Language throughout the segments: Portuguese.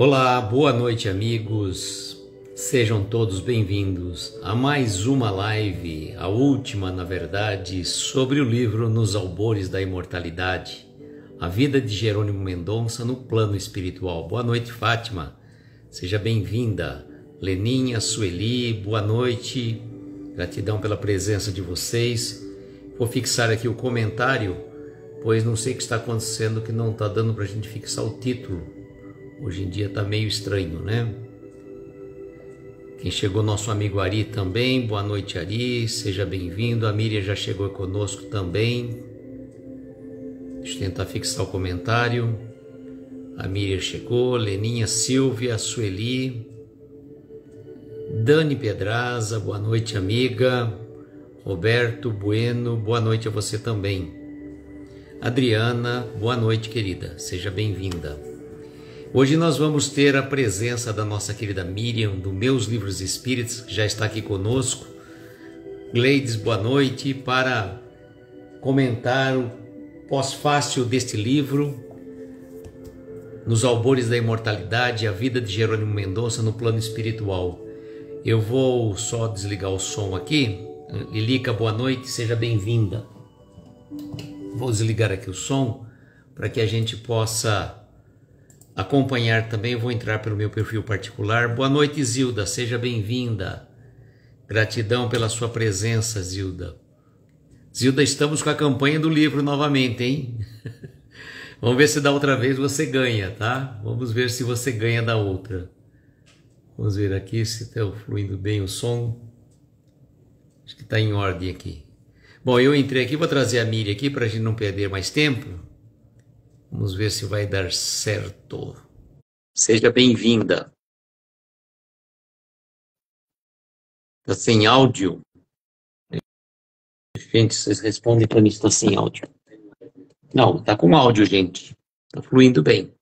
Olá, boa noite, amigos. Sejam todos bem-vindos a mais uma live, a última, na verdade, sobre o livro Nos Albores da Imortalidade, a vida de Jerônimo Mendonça no plano espiritual. Boa noite, Fátima. Seja bem-vinda. Leninha, Sueli, boa noite. Gratidão pela presença de vocês. Vou fixar aqui o comentário, pois não sei o que está acontecendo que não está dando para a gente fixar o título. Hoje em dia está meio estranho, né? Quem chegou, nosso amigo Ari também. Boa noite, Ari. Seja bem-vindo. A Miriam já chegou conosco também. Deixa eu tentar fixar o comentário. A Miriam chegou. Leninha Silvia, Sueli. Dani Pedraza, boa noite, amiga. Roberto Bueno, boa noite a você também. Adriana, boa noite, querida. Seja bem-vinda. Hoje nós vamos ter a presença da nossa querida Miriam, do Meus Livros Espíritos, que já está aqui conosco. Gleides, boa noite, para comentar o pós-fácil deste livro, Nos Albores da Imortalidade, a vida de Jerônimo Mendonça no plano espiritual. Eu vou só desligar o som aqui. Lilica, boa noite, seja bem-vinda. Vou desligar aqui o som para que a gente possa acompanhar também, eu vou entrar pelo meu perfil particular. Boa noite, Zilda, seja bem-vinda. Gratidão pela sua presença, Zilda. Zilda, estamos com a campanha do livro novamente, hein? Vamos ver se da outra vez você ganha, tá? Vamos ver se você ganha da outra. Vamos ver aqui se está fluindo bem o som. Acho que está em ordem aqui. Bom, eu entrei aqui, vou trazer a Miriam aqui para a gente não perder mais tempo. Vamos ver se vai dar certo. Seja bem-vinda. Está sem áudio? Gente, vocês respondem para mim se está sem áudio. Não, está com áudio, gente. Está fluindo bem.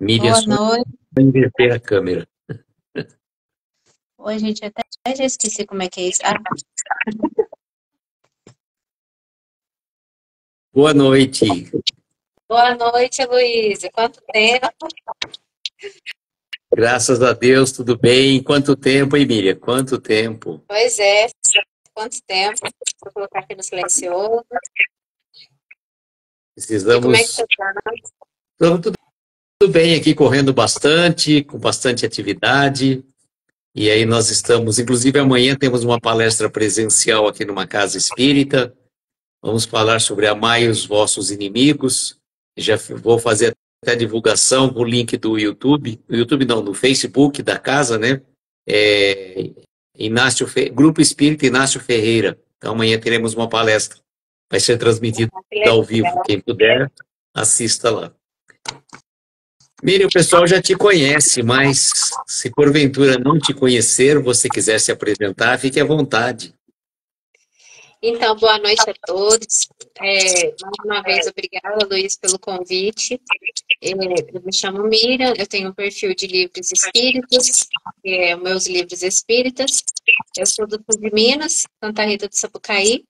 Miriam, Boa noite. Vai inverter a câmera. Oi, gente, até já esqueci como é que é isso. Ah. Boa noite. Boa noite, Luísa. Quanto tempo? Graças a Deus, tudo bem. Quanto tempo, hein, Miriam? Quanto tempo? Pois é, quanto tempo. Vou colocar aqui no silencioso. Precisamos. E como é que você está? Tudo, tudo bem aqui, correndo bastante, com bastante atividade. E aí nós estamos, inclusive amanhã temos uma palestra presencial aqui numa casa espírita. Vamos falar sobre amai os vossos inimigos já vou fazer até a divulgação com o link do YouTube, no YouTube não, no Facebook da casa, né? É, Inácio Fe... Grupo Espírita Inácio Ferreira. Então amanhã teremos uma palestra. Vai ser transmitido ao vivo. Quem puder, assista lá. Miriam, o pessoal já te conhece, mas se porventura não te conhecer, você quiser se apresentar, fique à vontade. Então, boa noite a todos. É, mais uma vez, obrigada, Luiz, pelo convite. É, eu me chamo Miriam, eu tenho um perfil de livros espíritas, é, meus livros espíritas. Eu sou do Sul de Minas, Santa Rita do Sapucaí.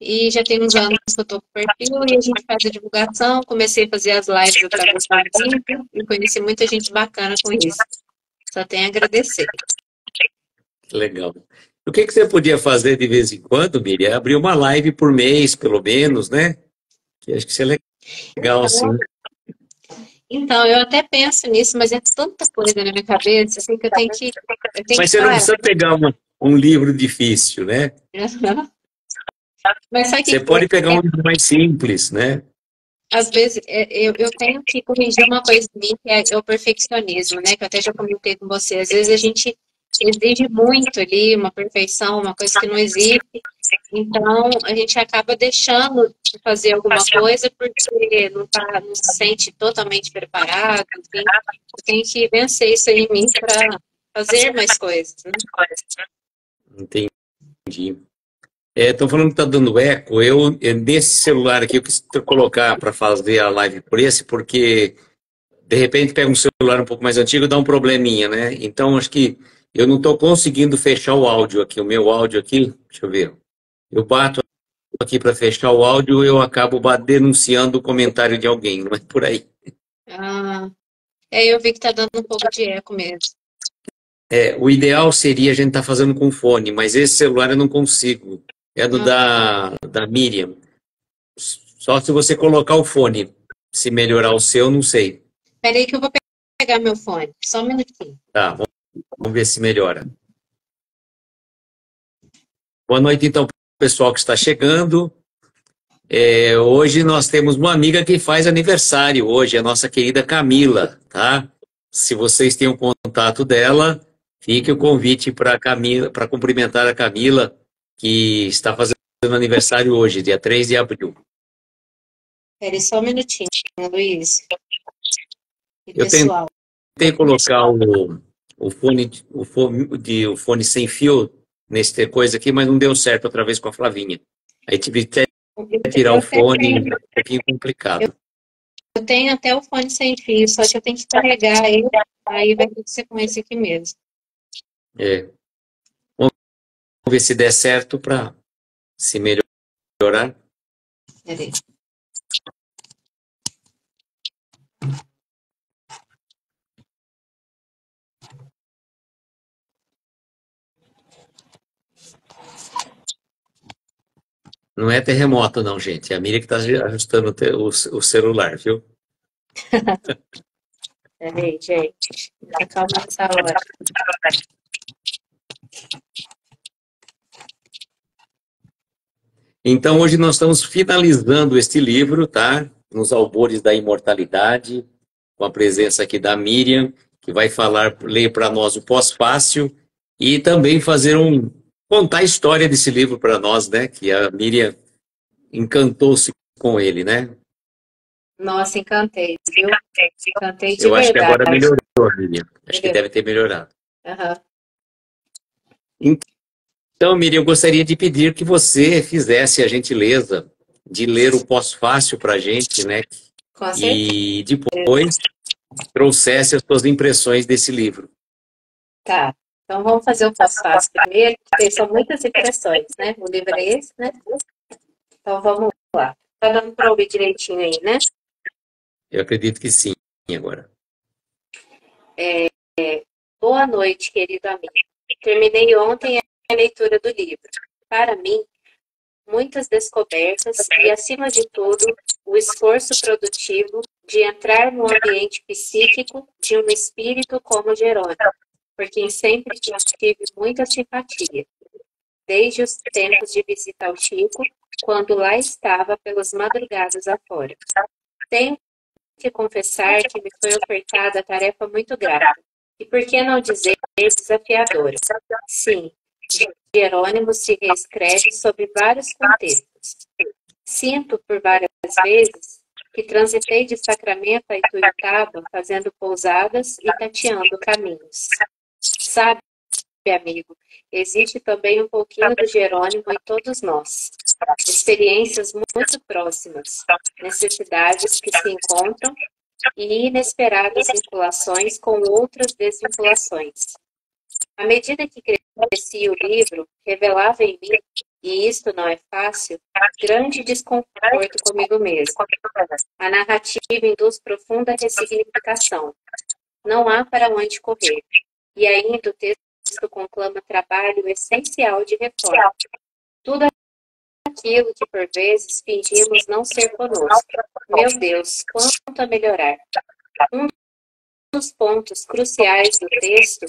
E já tem uns anos que eu estou com o perfil e a gente faz a divulgação. Comecei a fazer as lives do livro e conheci muita gente bacana com isso. Só tenho a agradecer. Legal. O que, que você podia fazer de vez em quando, Miriam? Abrir uma live por mês, pelo menos, né? Que acho que isso é legal, assim. Então, eu até penso nisso, mas é tanta coisa na minha cabeça, assim, que eu tenho que... Eu tenho mas que você não precisa pegar uma, um livro difícil, né? Mas sabe que você pode pegar um livro mais simples, né? Às vezes, é, eu, eu tenho que corrigir uma coisa mim, que é o perfeccionismo, né? Que eu até já comentei com você. Às vezes a gente exige muito ali, uma perfeição, uma coisa que não existe. Então, a gente acaba deixando de fazer alguma coisa porque não, tá, não se sente totalmente preparado. Enfim, tem que vencer isso aí em mim para fazer mais coisas. Né? Entendi. Estão é, falando que está dando eco. Eu, nesse celular aqui, eu quis colocar para fazer a live por esse, porque de repente pega um celular um pouco mais antigo e dá um probleminha, né? Então, acho que eu não estou conseguindo fechar o áudio aqui, o meu áudio aqui, deixa eu ver. Eu bato aqui para fechar o áudio, eu acabo denunciando o comentário de alguém, não é por aí. Ah, É, eu vi que tá dando um pouco de eco mesmo. É, o ideal seria a gente estar tá fazendo com fone, mas esse celular eu não consigo. É do da, da Miriam. Só se você colocar o fone. Se melhorar o seu, não sei. Peraí que eu vou pegar meu fone. Só um minutinho. Tá, vamos ver se melhora. Boa noite, então, pessoal que está chegando. É, hoje nós temos uma amiga que faz aniversário hoje, a nossa querida Camila, tá? Se vocês têm o contato dela, fique o convite para Camila, para cumprimentar a Camila, que está fazendo aniversário hoje, dia 3 de abril. Espere só um minutinho, Luiz. E Eu pessoal? tentei colocar o, o fone, o fone, de, o fone sem fio nesse coisa aqui, mas não deu certo outra vez com a Flavinha. Aí tive que tirar o fone, é um pouquinho complicado. Eu tenho até o fone sem fio, só que eu tenho que carregar ele, aí vai ter que ser com esse aqui mesmo. É. Vamos ver se der certo para se melhorar. Peraí. Não é terremoto, não, gente. É a Miriam que está ajustando o, celular, viu? Peraí, gente. Calma nessa hora. Então, hoje nós estamos finalizando este livro, tá? Nos albores da imortalidade, com a presença aqui da Miriam, que vai falar, ler para nós o pós-fácil e também fazer um, contar a história desse livro para nós, né? Que a Miriam encantou-se com ele, né? Nossa, encantei, viu? Encantei de Eu verdade. acho que agora melhorou, Miriam. Acho que deve ter melhorado. Uhum. Então, Miriam, eu gostaria de pedir que você fizesse a gentileza de ler o pós-fácil para a gente, né? Com certeza. E depois trouxesse as suas impressões desse livro. Tá. Então vamos fazer o passo fácil primeiro, porque são muitas impressões, né? O livro é esse, né? Então vamos lá. Tá dando para ouvir direitinho aí, né? Eu acredito que sim, agora. É, boa noite, querido amigo. Terminei ontem a leitura do livro. Para mim, muitas descobertas e, acima de tudo, o esforço produtivo de entrar no ambiente psíquico de um espírito como Jerônimo por quem sempre tive muita simpatia, desde os tempos de visita ao Chico, quando lá estava pelas madrugadas afora. Tenho que confessar que me foi ofertada tarefa muito grata, e por que não dizer desafiadora? Sim, Jerônimo se reescreve sob vários contextos. Sinto por várias vezes que transitei de Sacramento a Ituiutaba fazendo pousadas e tateando caminhos. Sabe, amigo, existe também um pouquinho do Jerônimo em todos nós. Experiências muito próximas, necessidades que se encontram e inesperadas vinculações com outras desvinculações. À medida que crescia o livro, revelava em mim, e isto não é fácil, grande desconforto comigo mesmo. A narrativa induz profunda ressignificação. Não há para onde correr. E ainda o texto conclama trabalho essencial de reforma. Tudo aquilo que por vezes fingimos não ser conosco. Meu Deus, quanto a melhorar. Um dos pontos cruciais do texto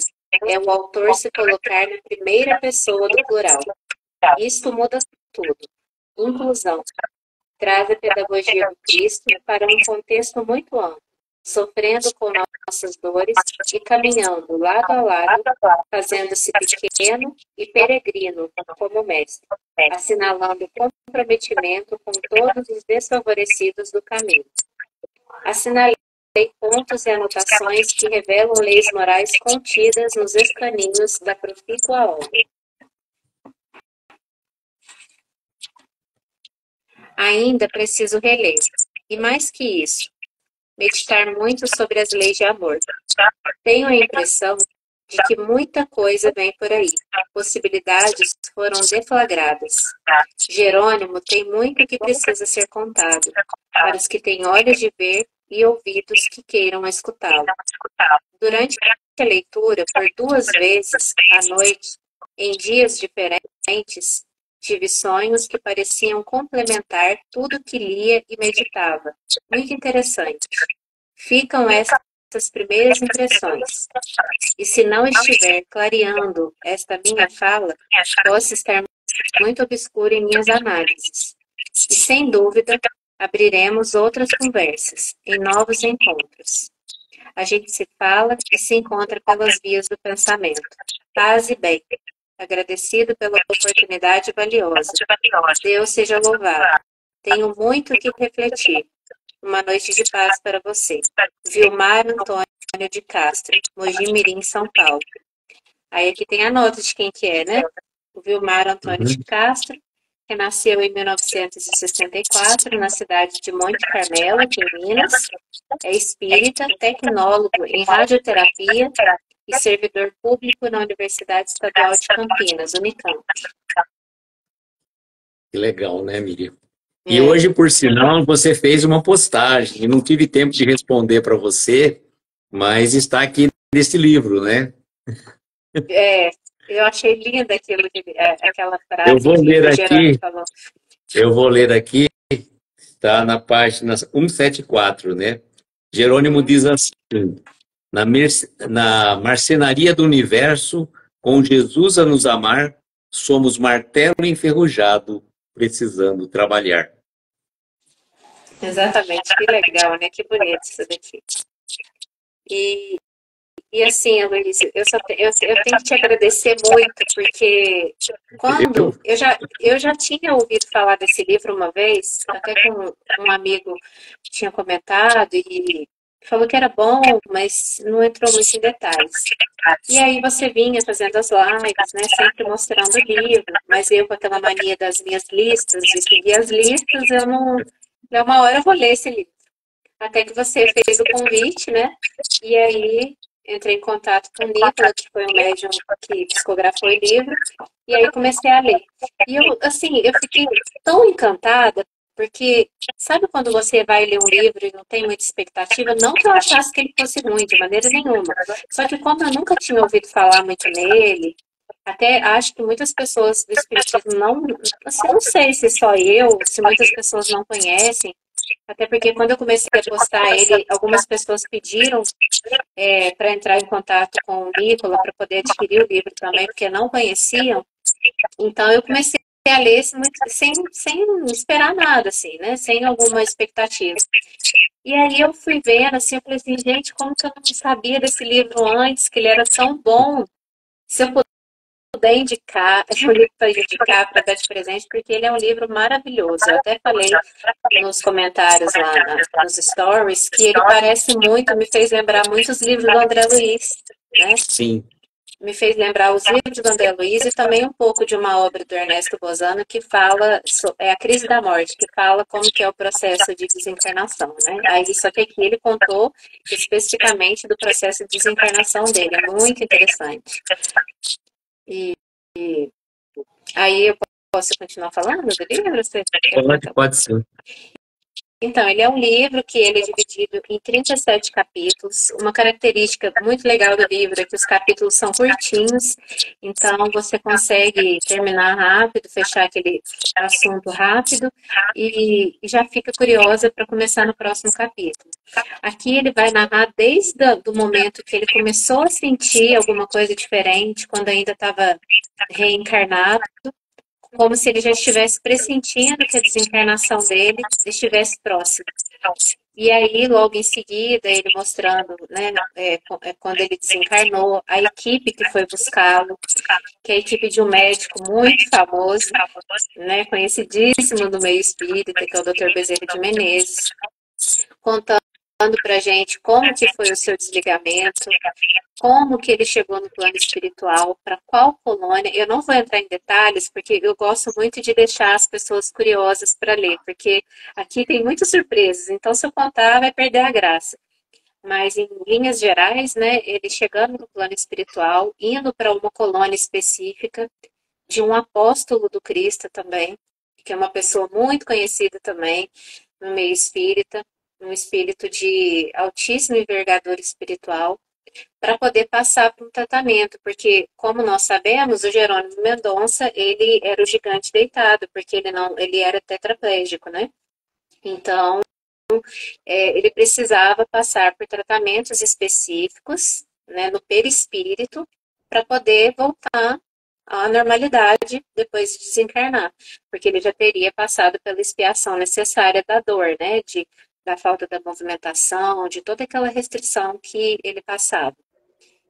é o autor se colocar na primeira pessoa do plural. Isto muda tudo. Inclusão. Traz a pedagogia do Cristo para um contexto muito amplo sofrendo com nossas dores e caminhando lado a lado, fazendo-se pequeno e peregrino como mestre, assinalando comprometimento com todos os desfavorecidos do caminho. Assinalei pontos e anotações que revelam leis morais contidas nos escaninhos da profícua obra. Ainda preciso reler. E mais que isso, meditar muito sobre as leis de amor. Tenho a impressão de que muita coisa vem por aí. Possibilidades foram deflagradas. Jerônimo tem muito que precisa ser contado, para os que têm olhos de ver e ouvidos que queiram escutá-lo. Durante a leitura, por duas vezes à noite, em dias diferentes, tive sonhos que pareciam complementar tudo que lia e meditava. Muito interessante. Ficam essas primeiras impressões. E se não estiver clareando esta minha fala, posso estar muito obscura em minhas análises. E sem dúvida, abriremos outras conversas em novos encontros. A gente se fala e se encontra pelas vias do pensamento. Paz e bem. Agradecido pela oportunidade valiosa. Deus seja louvado. Tenho muito que refletir. Uma noite de paz para você. Vilmar Antônio de Castro, Mogi Mirim, São Paulo. Aí aqui tem a nota de quem que é, né? O Vilmar Antônio uhum. de Castro, que nasceu em 1964 na cidade de Monte Carmelo, aqui em Minas. É espírita, tecnólogo em radioterapia e servidor público na Universidade Estadual de Campinas, Unicamp. Que legal, né, Miriam? E é. hoje, por sinal, você fez uma postagem. e não tive tempo de responder para você, mas está aqui nesse livro, né? É, eu achei linda aquilo, é, aquela frase. Eu vou ler aqui. Eu vou ler aqui. Está na página 174, né? Jerônimo diz assim: na, na marcenaria do universo, com Jesus a nos amar, somos martelo enferrujado, precisando trabalhar. Exatamente, que legal, né? Que bonito isso daqui. E, e assim, Luiz, eu, só, eu, eu tenho que te agradecer muito, porque quando eu já, eu já tinha ouvido falar desse livro uma vez, até com um amigo tinha comentado e falou que era bom, mas não entrou muito em detalhes. E aí você vinha fazendo as lives, né, sempre mostrando o livro, mas eu com aquela mania das minhas listas, de seguir as listas, eu não... Uma hora eu vou ler esse livro. Até que você fez o convite, né? E aí entrei em contato com o Nicola, que foi um médium que psicografou o livro, e aí comecei a ler. E eu, assim, eu fiquei tão encantada, porque sabe quando você vai ler um livro e não tem muita expectativa? Não que eu achasse que ele fosse ruim, de maneira nenhuma. Só que como eu nunca tinha ouvido falar muito nele, até acho que muitas pessoas do Espiritismo não, assim, não sei se só eu, se muitas pessoas não conhecem, até porque quando eu comecei a postar ele, algumas pessoas pediram é, para entrar em contato com o Nicola para poder adquirir o livro também, porque não conheciam. Então eu comecei a ler sem, sem esperar nada, assim, né? Sem alguma expectativa. E aí eu fui vendo, assim, eu falei assim, gente, como que eu não sabia desse livro antes, que ele era tão bom? Se eu puder indicar, um livro para indicar para dar de presente, porque ele é um livro maravilhoso. Eu até falei nos comentários lá na, nos stories que ele parece muito, me fez lembrar muitos livros do André Luiz. Né? Sim. Me fez lembrar os livros do André Luiz e também um pouco de uma obra do Ernesto Bozano que fala, é a crise da morte, que fala como que é o processo de desencarnação, né? Aí, só que aqui ele contou especificamente do processo de desencarnação dele, é muito interessante. E, e aí eu posso continuar falando do livro? Você pode, pode sim. Então, ele é um livro que ele é dividido em 37 capítulos. Uma característica muito legal do livro é que os capítulos são curtinhos, então você consegue terminar rápido, fechar aquele assunto rápido e, e já fica curiosa para começar no próximo capítulo. Aqui ele vai narrar desde o momento que ele começou a sentir alguma coisa diferente, quando ainda estava reencarnado, como se ele já estivesse pressentindo que a desencarnação dele estivesse próxima. E aí, logo em seguida, ele mostrando, né, é, é, quando ele desencarnou, a equipe que foi buscá-lo, que é a equipe de um médico muito famoso, né, conhecidíssimo do meio espírita, que é o Dr. Bezerra de Menezes, contando contando para gente como que foi o seu desligamento, como que ele chegou no plano espiritual, para qual colônia. Eu não vou entrar em detalhes, porque eu gosto muito de deixar as pessoas curiosas para ler, porque aqui tem muitas surpresas, então se eu contar vai perder a graça. Mas em linhas gerais, né, ele chegando no plano espiritual, indo para uma colônia específica, de um apóstolo do Cristo também, que é uma pessoa muito conhecida também no meio espírita, um espírito de altíssima envergadura espiritual, para poder passar para um tratamento, porque como nós sabemos, o Jerônimo Mendonça, ele era o gigante deitado, porque ele não, ele era tetraplégico, né? Então, é, ele precisava passar por tratamentos específicos, né, no perispírito, para poder voltar à normalidade depois de desencarnar, porque ele já teria passado pela expiação necessária da dor, né, de da falta da movimentação, de toda aquela restrição que ele passava.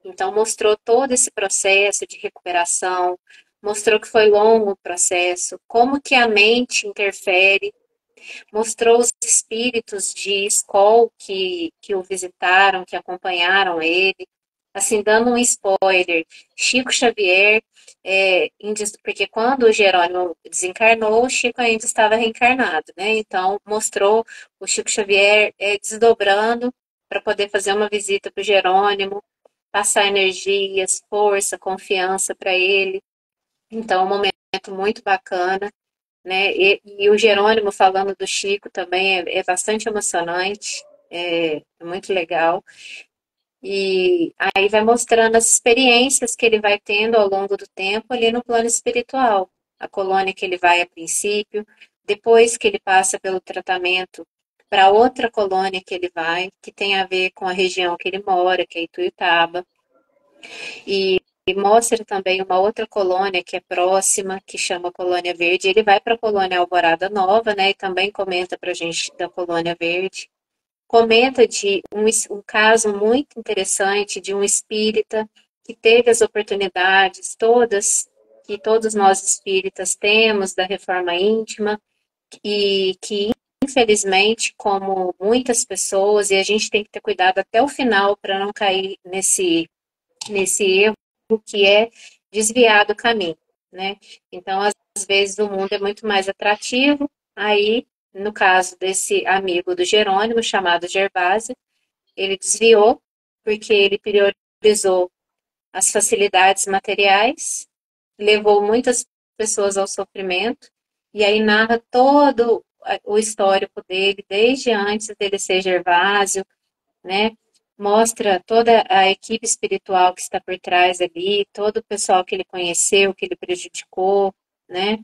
Então, mostrou todo esse processo de recuperação, mostrou que foi longo o processo, como que a mente interfere, mostrou os espíritos de escola que, que o visitaram, que acompanharam ele, assim, dando um spoiler, Chico Xavier, é, porque quando o Jerônimo desencarnou, o Chico ainda estava reencarnado, né? Então, mostrou o Chico Xavier é, desdobrando para poder fazer uma visita para o Jerônimo, passar energias, força, confiança para ele. Então, um momento muito bacana, né? E, e, o Jerônimo falando do Chico também é, é bastante emocionante, é, é muito legal. E aí vai mostrando as experiências que ele vai tendo ao longo do tempo ali no plano espiritual. A colônia que ele vai a princípio, depois que ele passa pelo tratamento para outra colônia que ele vai, que tem a ver com a região que ele mora, que é Ituiutaba. E, e mostra também uma outra colônia que é próxima, que chama Colônia Verde. Ele vai para a colônia Alvorada Nova, né? E também comenta para a gente da Colônia Verde comenta de um, um caso muito interessante de um espírita que teve as oportunidades todas que todos nós espíritas temos da reforma íntima e que infelizmente como muitas pessoas e a gente tem que ter cuidado até o final para não cair nesse nesse erro que é desviar do caminho, né? Então às vezes o mundo é muito mais atrativo, aí no caso desse amigo do Jerônimo, chamado Gervásio, ele desviou porque ele priorizou as facilidades materiais, levou muitas pessoas ao sofrimento, e aí narra todo o histórico dele, desde antes dele ser Gervásio, né? Mostra toda a equipe espiritual que está por trás ali, todo o pessoal que ele conheceu, que ele prejudicou, né?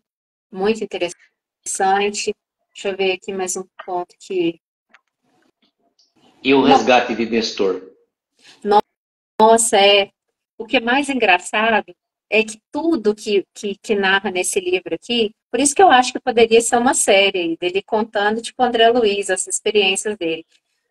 Muito interessante. Deixa eu ver aqui mais um ponto que. E o resgate de Nestor? Nossa, é. O que é mais engraçado é que tudo que, que, que, narra nesse livro aqui, por isso que eu acho que poderia ser uma série dele contando, tipo André Luiz, as experiências dele.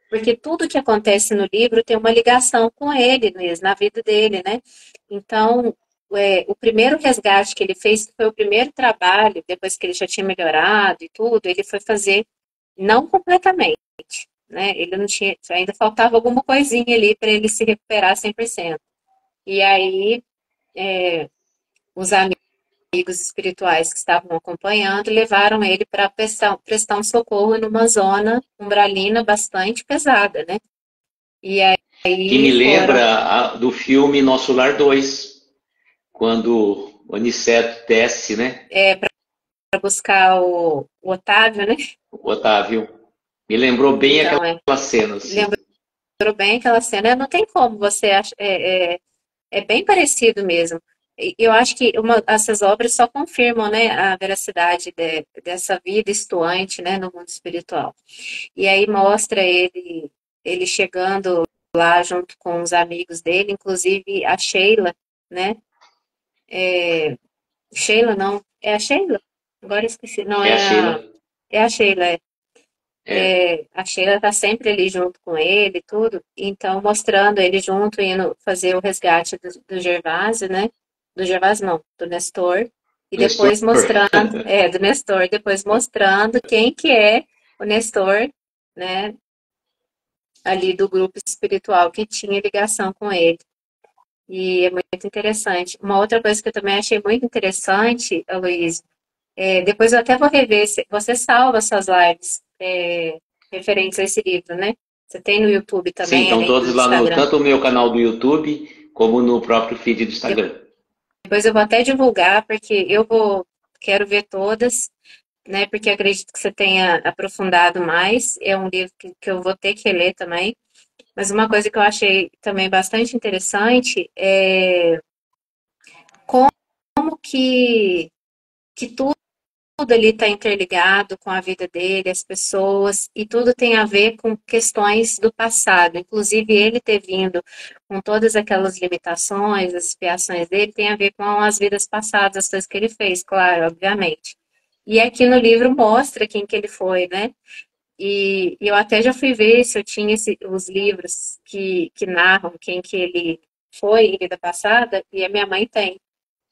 Porque tudo que acontece no livro tem uma ligação com ele mesmo, na vida dele, né? Então, é, o primeiro resgate que ele fez, foi o primeiro trabalho, depois que ele já tinha melhorado e tudo, ele foi fazer, não completamente, né? Ele não tinha, ainda faltava alguma coisinha ali para ele se recuperar 100%. E aí, é, os amigos espirituais que estavam acompanhando levaram ele para prestar, prestar um socorro numa zona umbralina bastante pesada, né? E aí, que me lembra foram... a, do filme Nosso Lar 2 quando o Aniceto desce, né? É, para buscar o, o, Otávio, né? O Otávio. Me lembrou bem então, aquela é. cena. Assim. Lembrou bem aquela cena. Não tem como você achar. É, é, é bem parecido mesmo. Eu acho que uma, essas obras só confirmam né, a veracidade de, dessa vida estuante né, no mundo espiritual. E aí mostra ele, ele chegando lá junto com os amigos dele, inclusive a Sheila, né? É, Sheila, não. É a Sheila? Agora esqueci. Não, é, é a, Sheila. É a Sheila, é. É. a Sheila está sempre ali junto com ele, tudo. Então, mostrando ele junto, indo fazer o resgate do, do Gervásio, né? Do Gervásio, não, do Nestor. E Nestor. depois mostrando, é, do Nestor, depois mostrando quem que é o Nestor, né? Ali do grupo espiritual que tinha ligação com ele. E é muito interessante. Uma outra coisa que eu também achei muito interessante, Luiz, é, depois eu até vou rever, você salva suas lives é, referentes a esse livro, né? Você tem no YouTube também. Sim, estão todos lá no tanto no meu canal do YouTube como no próprio feed do Instagram. Depois eu vou até divulgar, porque eu vou, quero ver todas. né? Porque acredito que você tenha aprofundado mais. É um livro que, que eu vou ter que ler também. Mas uma coisa que eu achei também bastante interessante é como que, que tudo tudo ali está interligado com a vida dele, as pessoas, e tudo tem a ver com questões do passado. Inclusive, ele ter vindo com todas aquelas limitações, as expiações dele, tem a ver com as vidas passadas, as coisas que ele fez, claro, obviamente. E aqui no livro mostra quem que ele foi, né? E, e eu até já fui ver se eu tinha esse, os livros que, que narram quem que ele foi em vida passada, e a minha mãe tem,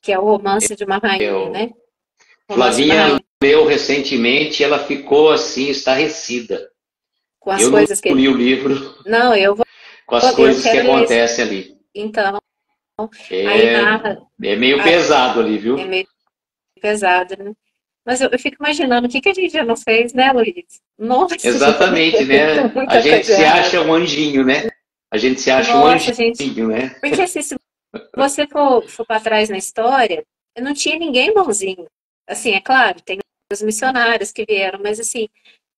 que é o romance de uma rainha, eu... né? Flavinha leu recentemente ela ficou assim, estarrecida. Com as eu coisas não li que... o livro. Não, eu vou. Com as coisas que acontecem ali. Então. É, narra... é meio pesado ali, viu? É meio pesado, né? Mas eu, eu, fico imaginando o que, que a gente já não fez, né, Luiz? Nossa! Exatamente, né? A gente se acha um anjinho, né? A gente se acha Nossa, um anjinho, gente... né? Porque assim, se você for, for para trás na história, não tinha ninguém bonzinho. Assim, é claro, tem os missionários que vieram, mas assim,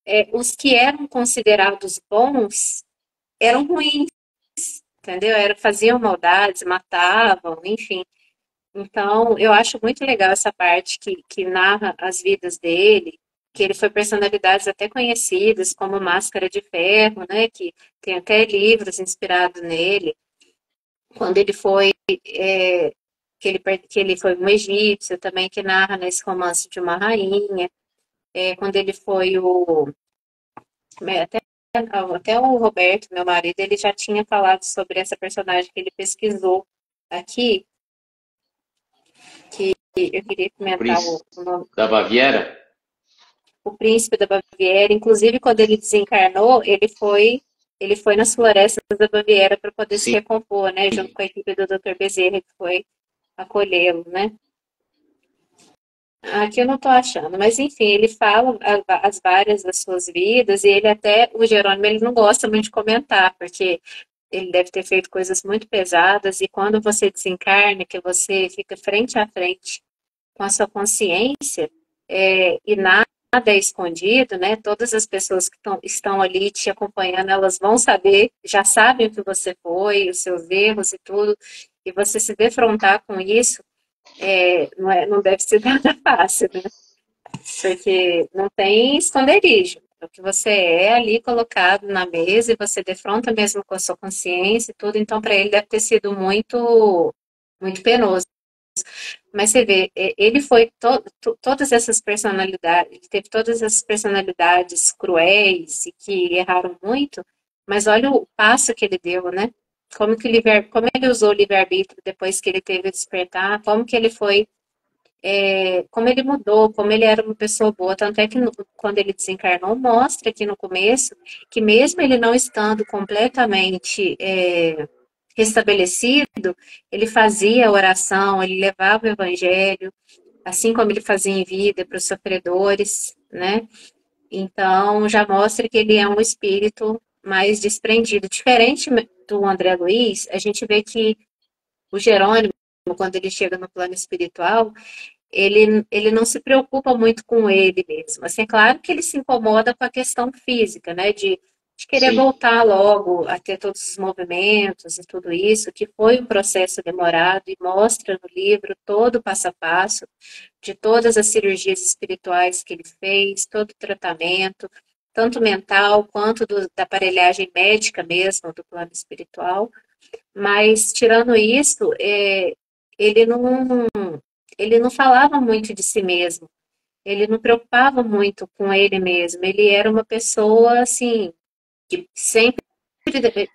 é, os que eram considerados bons eram ruins, entendeu? Era, faziam maldades, matavam, enfim. Então, eu acho muito legal essa parte que, que narra as vidas dele, que ele foi personalidades até conhecidas, como Máscara de Ferro, né? Que tem até livros inspirados nele. Quando ele foi é, que ele, que ele foi um egípcio também, que narra nesse romance de uma rainha. É, quando ele foi o. É, até, até o Roberto, meu marido, ele já tinha falado sobre essa personagem que ele pesquisou aqui. Que eu queria comentar o, o nome. Da Baviera? O príncipe da Baviera. Inclusive, quando ele desencarnou, ele foi ele foi nas florestas da Baviera para poder Sim. se recompor, né, junto com a equipe do Dr. Bezerra, que foi acolhê-lo, né? Aqui eu não estou achando, mas enfim, ele fala as várias das suas vidas e ele até, o Jerônimo, ele não gosta muito de comentar, porque ele deve ter feito coisas muito pesadas e quando você desencarna, que você fica frente a frente com a sua consciência é, e nada é escondido, né? Todas as pessoas que tão, estão ali te acompanhando, elas vão saber, já sabem o que você foi, os seus erros e tudo, e você se defrontar com isso é, não, é, não deve ser nada fácil, né? Porque não tem esconderijo. O que você é ali colocado na mesa e você defronta mesmo com a sua consciência e tudo, então para ele deve ter sido muito, muito penoso. Mas você vê, ele foi to, to, todas essas personalidades, teve todas essas personalidades cruéis e que erraram muito, mas olha o passo que ele deu, né? como que ele, como ele usou o livre-arbítrio depois que ele teve o despertar, como que ele foi, é, como ele mudou, como ele era uma pessoa boa, tanto é que no, quando ele desencarnou, mostra aqui no começo que mesmo ele não estando completamente é, restabelecido, ele fazia oração, ele levava o evangelho, assim como ele fazia em vida para os sofredores, né? Então, já mostra que ele é um espírito mais desprendido. Diferente do André Luiz, a gente vê que o Jerônimo, quando ele chega no plano espiritual, ele, ele não se preocupa muito com ele mesmo. Assim, é claro que ele se incomoda com a questão física, né? De, de querer Sim. voltar logo a ter todos os movimentos e tudo isso, que foi um processo demorado e mostra no livro todo o passo a passo de todas as cirurgias espirituais que ele fez, todo o tratamento, tanto mental quanto do, da aparelhagem médica mesmo, do plano espiritual. Mas, tirando isso, é, ele, não, ele não falava muito de si mesmo. Ele não preocupava muito com ele mesmo. Ele era uma pessoa, assim, que sempre,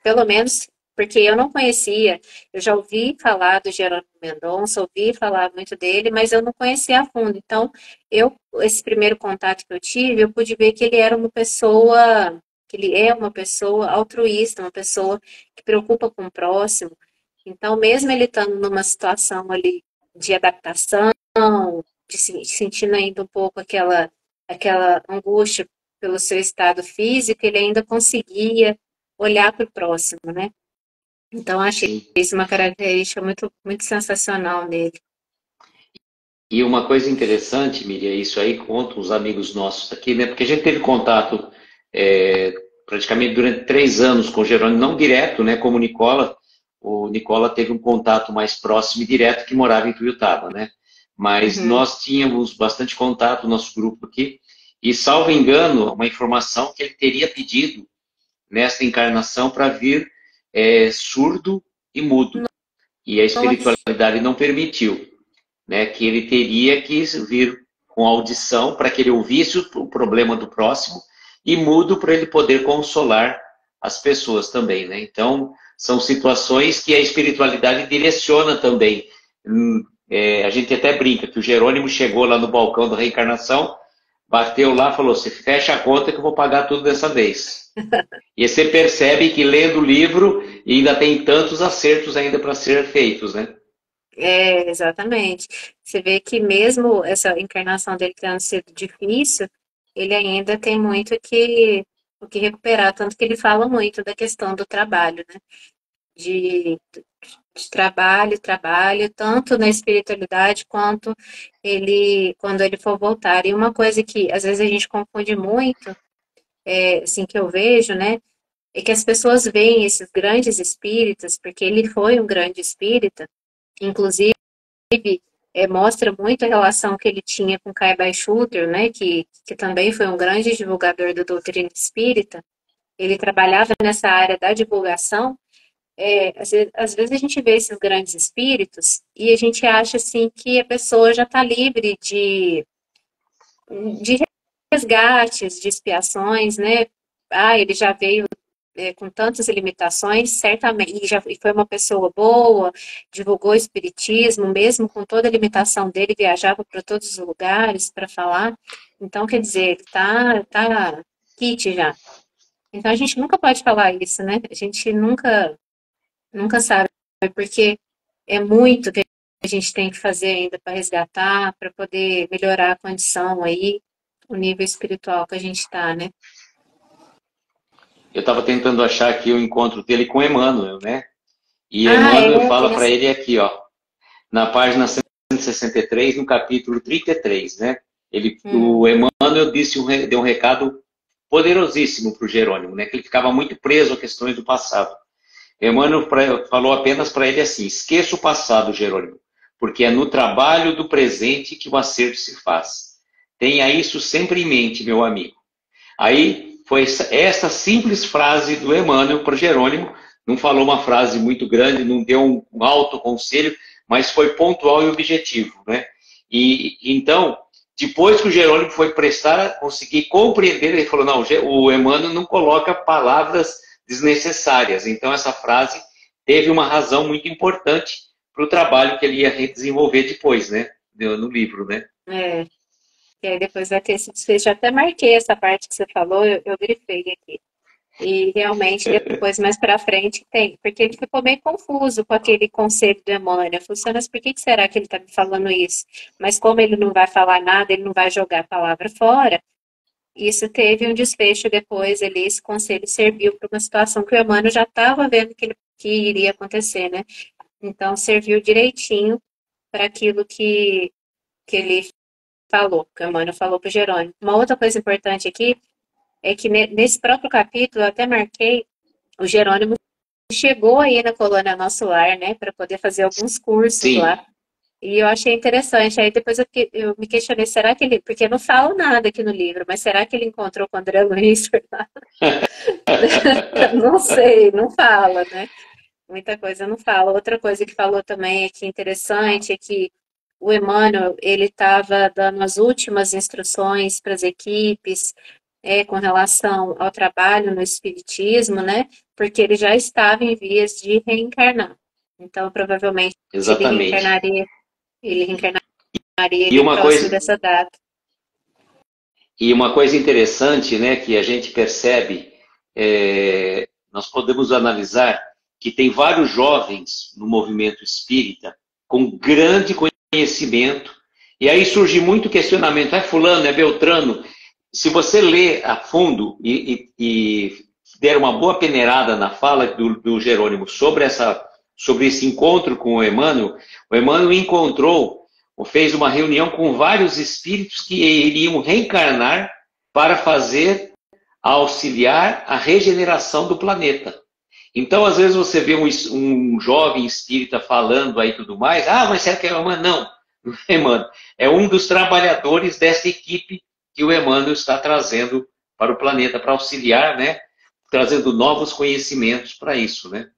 pelo menos porque eu não conhecia, eu já ouvi falar do Gerônimo Mendonça, ouvi falar muito dele, mas eu não conhecia a fundo. Então, eu, esse primeiro contato que eu tive, eu pude ver que ele era uma pessoa, que ele é uma pessoa altruísta, uma pessoa que preocupa com o próximo. Então, mesmo ele estando numa situação ali de adaptação, de se, sentindo ainda um pouco aquela, aquela angústia pelo seu estado físico, ele ainda conseguia olhar para o próximo, né? Então, achei isso uma característica muito, muito sensacional nele. E uma coisa interessante, Miriam, isso aí conta os amigos nossos aqui, né? Porque a gente teve contato é, praticamente durante três anos com o Jerônimo, não direto, né? Como o Nicola, o Nicola teve um contato mais próximo e direto que morava em Tuiutaba, né? Mas uhum. nós tínhamos bastante contato, nosso grupo aqui, e salvo engano, uma informação que ele teria pedido nesta encarnação para vir é, surdo e mudo. E a espiritualidade não permitiu né, que ele teria que vir com audição para que ele ouvisse o problema do próximo e mudo para ele poder consolar as pessoas também. Né? Então, são situações que a espiritualidade direciona também. Hum, é, a gente até brinca que o Jerônimo chegou lá no balcão da reencarnação, bateu lá falou: Você fecha a conta que eu vou pagar tudo dessa vez. e você percebe que lendo o livro ainda tem tantos acertos ainda para ser feitos, né? É, exatamente. Você vê que mesmo essa encarnação dele tendo sido difícil, ele ainda tem muito que, o que recuperar, tanto que ele fala muito da questão do trabalho, né? De, de trabalho, trabalho, tanto na espiritualidade quanto ele, quando ele for voltar. E uma coisa que às vezes a gente confunde muito, é, assim, que eu vejo, né? É que as pessoas veem esses grandes espíritas, porque ele foi um grande espírita, inclusive é, mostra muito a relação que ele tinha com Kai Schutter, né, que, que também foi um grande divulgador da doutrina espírita. Ele trabalhava nessa área da divulgação. É, às, vezes, a gente vê esses grandes espíritos e a gente acha assim que a pessoa já está livre de, de resgates, de expiações, né? Ah, ele já veio é, com tantas limitações, certamente, e já foi uma pessoa boa, divulgou o espiritismo, mesmo com toda a limitação dele, viajava para todos os lugares para falar. Então, quer dizer, tá, tá kit já. Então, a gente nunca pode falar isso, né? A gente nunca, nunca sabe, porque é muito que a gente tem que fazer ainda para resgatar, para poder melhorar a condição aí, o nível espiritual que a gente está, né? eu estava tentando achar aqui o encontro dele com Emmanuel, né? E ah, Emmanuel é, fala para ele aqui, ó, na página 163, no capítulo 33, né? Ele, hum. O Emmanuel disse um, deu um recado poderosíssimo para o Jerônimo, né? Que ele ficava muito preso a questões do passado. Emmanuel falou apenas para ele assim: esqueça o passado, Jerônimo, porque é no trabalho do presente que o acerto se faz. Tenha isso sempre em mente, meu amigo. Aí foi essa simples frase do Emmanuel para Jerônimo. Não falou uma frase muito grande, não deu um alto conselho, mas foi pontual e objetivo, né? E então, depois que o Jerônimo foi prestar, conseguir compreender, ele falou: não, o Emmanuel não coloca palavras desnecessárias. Então, essa frase teve uma razão muito importante para o trabalho que ele ia desenvolver depois, né? No livro, né? É. E aí depois vai ter esse desfecho. Eu até marquei essa parte que você falou, eu, eu grifei aqui. E realmente, depois, mais para frente, tem. Porque ele ficou meio confuso com aquele conceito do Emmanuel. Falou assim, por que, que será que ele está me falando isso? Mas como ele não vai falar nada, ele não vai jogar a palavra fora, isso teve um desfecho depois ali, esse conselho serviu para uma situação que o Emmanuel já estava vendo que, ele, que iria acontecer, né? Então, serviu direitinho para aquilo que, que ele falou, que o Emmanuel falou para o Jerônimo. Uma outra coisa importante aqui é que nesse próprio capítulo, eu até marquei, o Jerônimo chegou aí na colônia Nosso Lar, né, para poder fazer alguns cursos Sim. lá. E eu achei interessante. Aí depois eu, eu, me questionei, será que ele. Porque não falo nada aqui no livro, mas será que ele encontrou com o André Luiz? não sei, não fala, né? Muita coisa não fala. Outra coisa que falou também é que interessante é que o Emmanuel ele estava dando as últimas instruções para as equipes é, com relação ao trabalho no espiritismo, né? Porque ele já estava em vias de reencarnar. Então, provavelmente Exatamente. ele reencarnaria, ele reencarnaria e uma coisa dessa data. E uma coisa interessante, né, que a gente percebe, é, nós podemos analisar que tem vários jovens no movimento espírita com grande conhecimento. E aí surge muito questionamento. É fulano, é Beltrano. Se você lê a fundo e, e, e der uma boa peneirada na fala do, do Jerônimo sobre, essa, sobre esse encontro com o Emmanuel, o Emmanuel encontrou fez uma reunião com vários espíritos que iriam reencarnar para fazer auxiliar a regeneração do planeta. Então, às vezes você vê um, um jovem espírita falando aí tudo mais, ah, mas será que é Emmanuel? Não, não é Emmanuel. É um dos trabalhadores dessa equipe que o Emmanuel está trazendo para o planeta, para auxiliar, né? Trazendo novos conhecimentos para isso, né?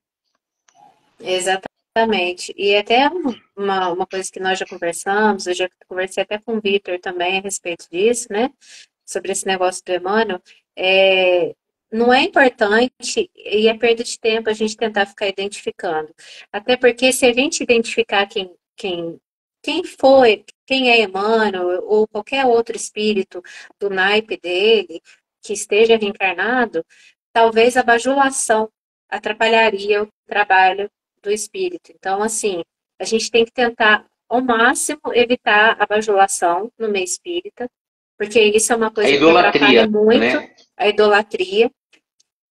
Exatamente. E até uma, uma coisa que nós já conversamos, eu já conversei até com o Vitor também a respeito disso, né? Sobre esse negócio do Emmanuel. É, não é importante e é perda de tempo a gente tentar ficar identificando. Até porque se a gente identificar quem, quem, quem foi, quem é Emmanuel ou qualquer outro espírito do naipe dele que esteja reencarnado, talvez a bajulação atrapalharia o trabalho do espírito. Então, assim, a gente tem que tentar ao máximo evitar a bajulação no meio espírita, porque isso é uma coisa que atrapalha muito né? a idolatria.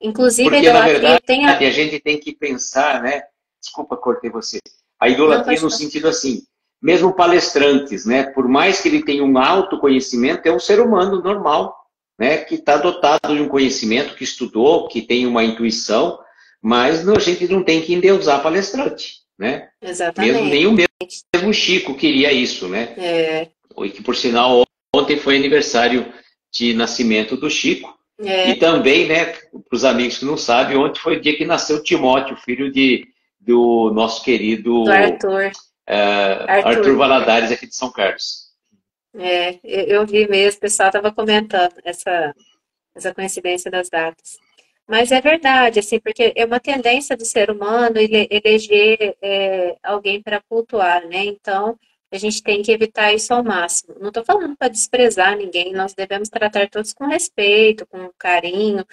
Inclusive, Porque, a idolatria verdade, tem a... a gente tem que pensar, né? Desculpa, cortei você. A idolatria Não, no sentido assim, mesmo palestrantes, né? Por mais que ele tenha um autoconhecimento, é um ser humano normal, né? Que está dotado de um conhecimento, que estudou, que tem uma intuição, mas a gente não tem que endeusar palestrante, né? Exatamente. Mesmo, nem o mesmo Chico queria isso, né? É. E que, por sinal, ontem foi aniversário de nascimento do Chico, é. E também, né, para os amigos que não sabem, ontem foi o dia que nasceu Timóteo, filho de, do nosso querido do Arthur. Uh, Arthur. Arthur Valadares, aqui de São Carlos. É, eu vi mesmo, o pessoal estava comentando essa, essa coincidência das datas. Mas é verdade, assim, porque é uma tendência do ser humano ele, eleger é, alguém para cultuar, né? Então, a gente tem que evitar isso ao máximo. Não estou falando para desprezar ninguém, nós devemos tratar todos com respeito, com carinho,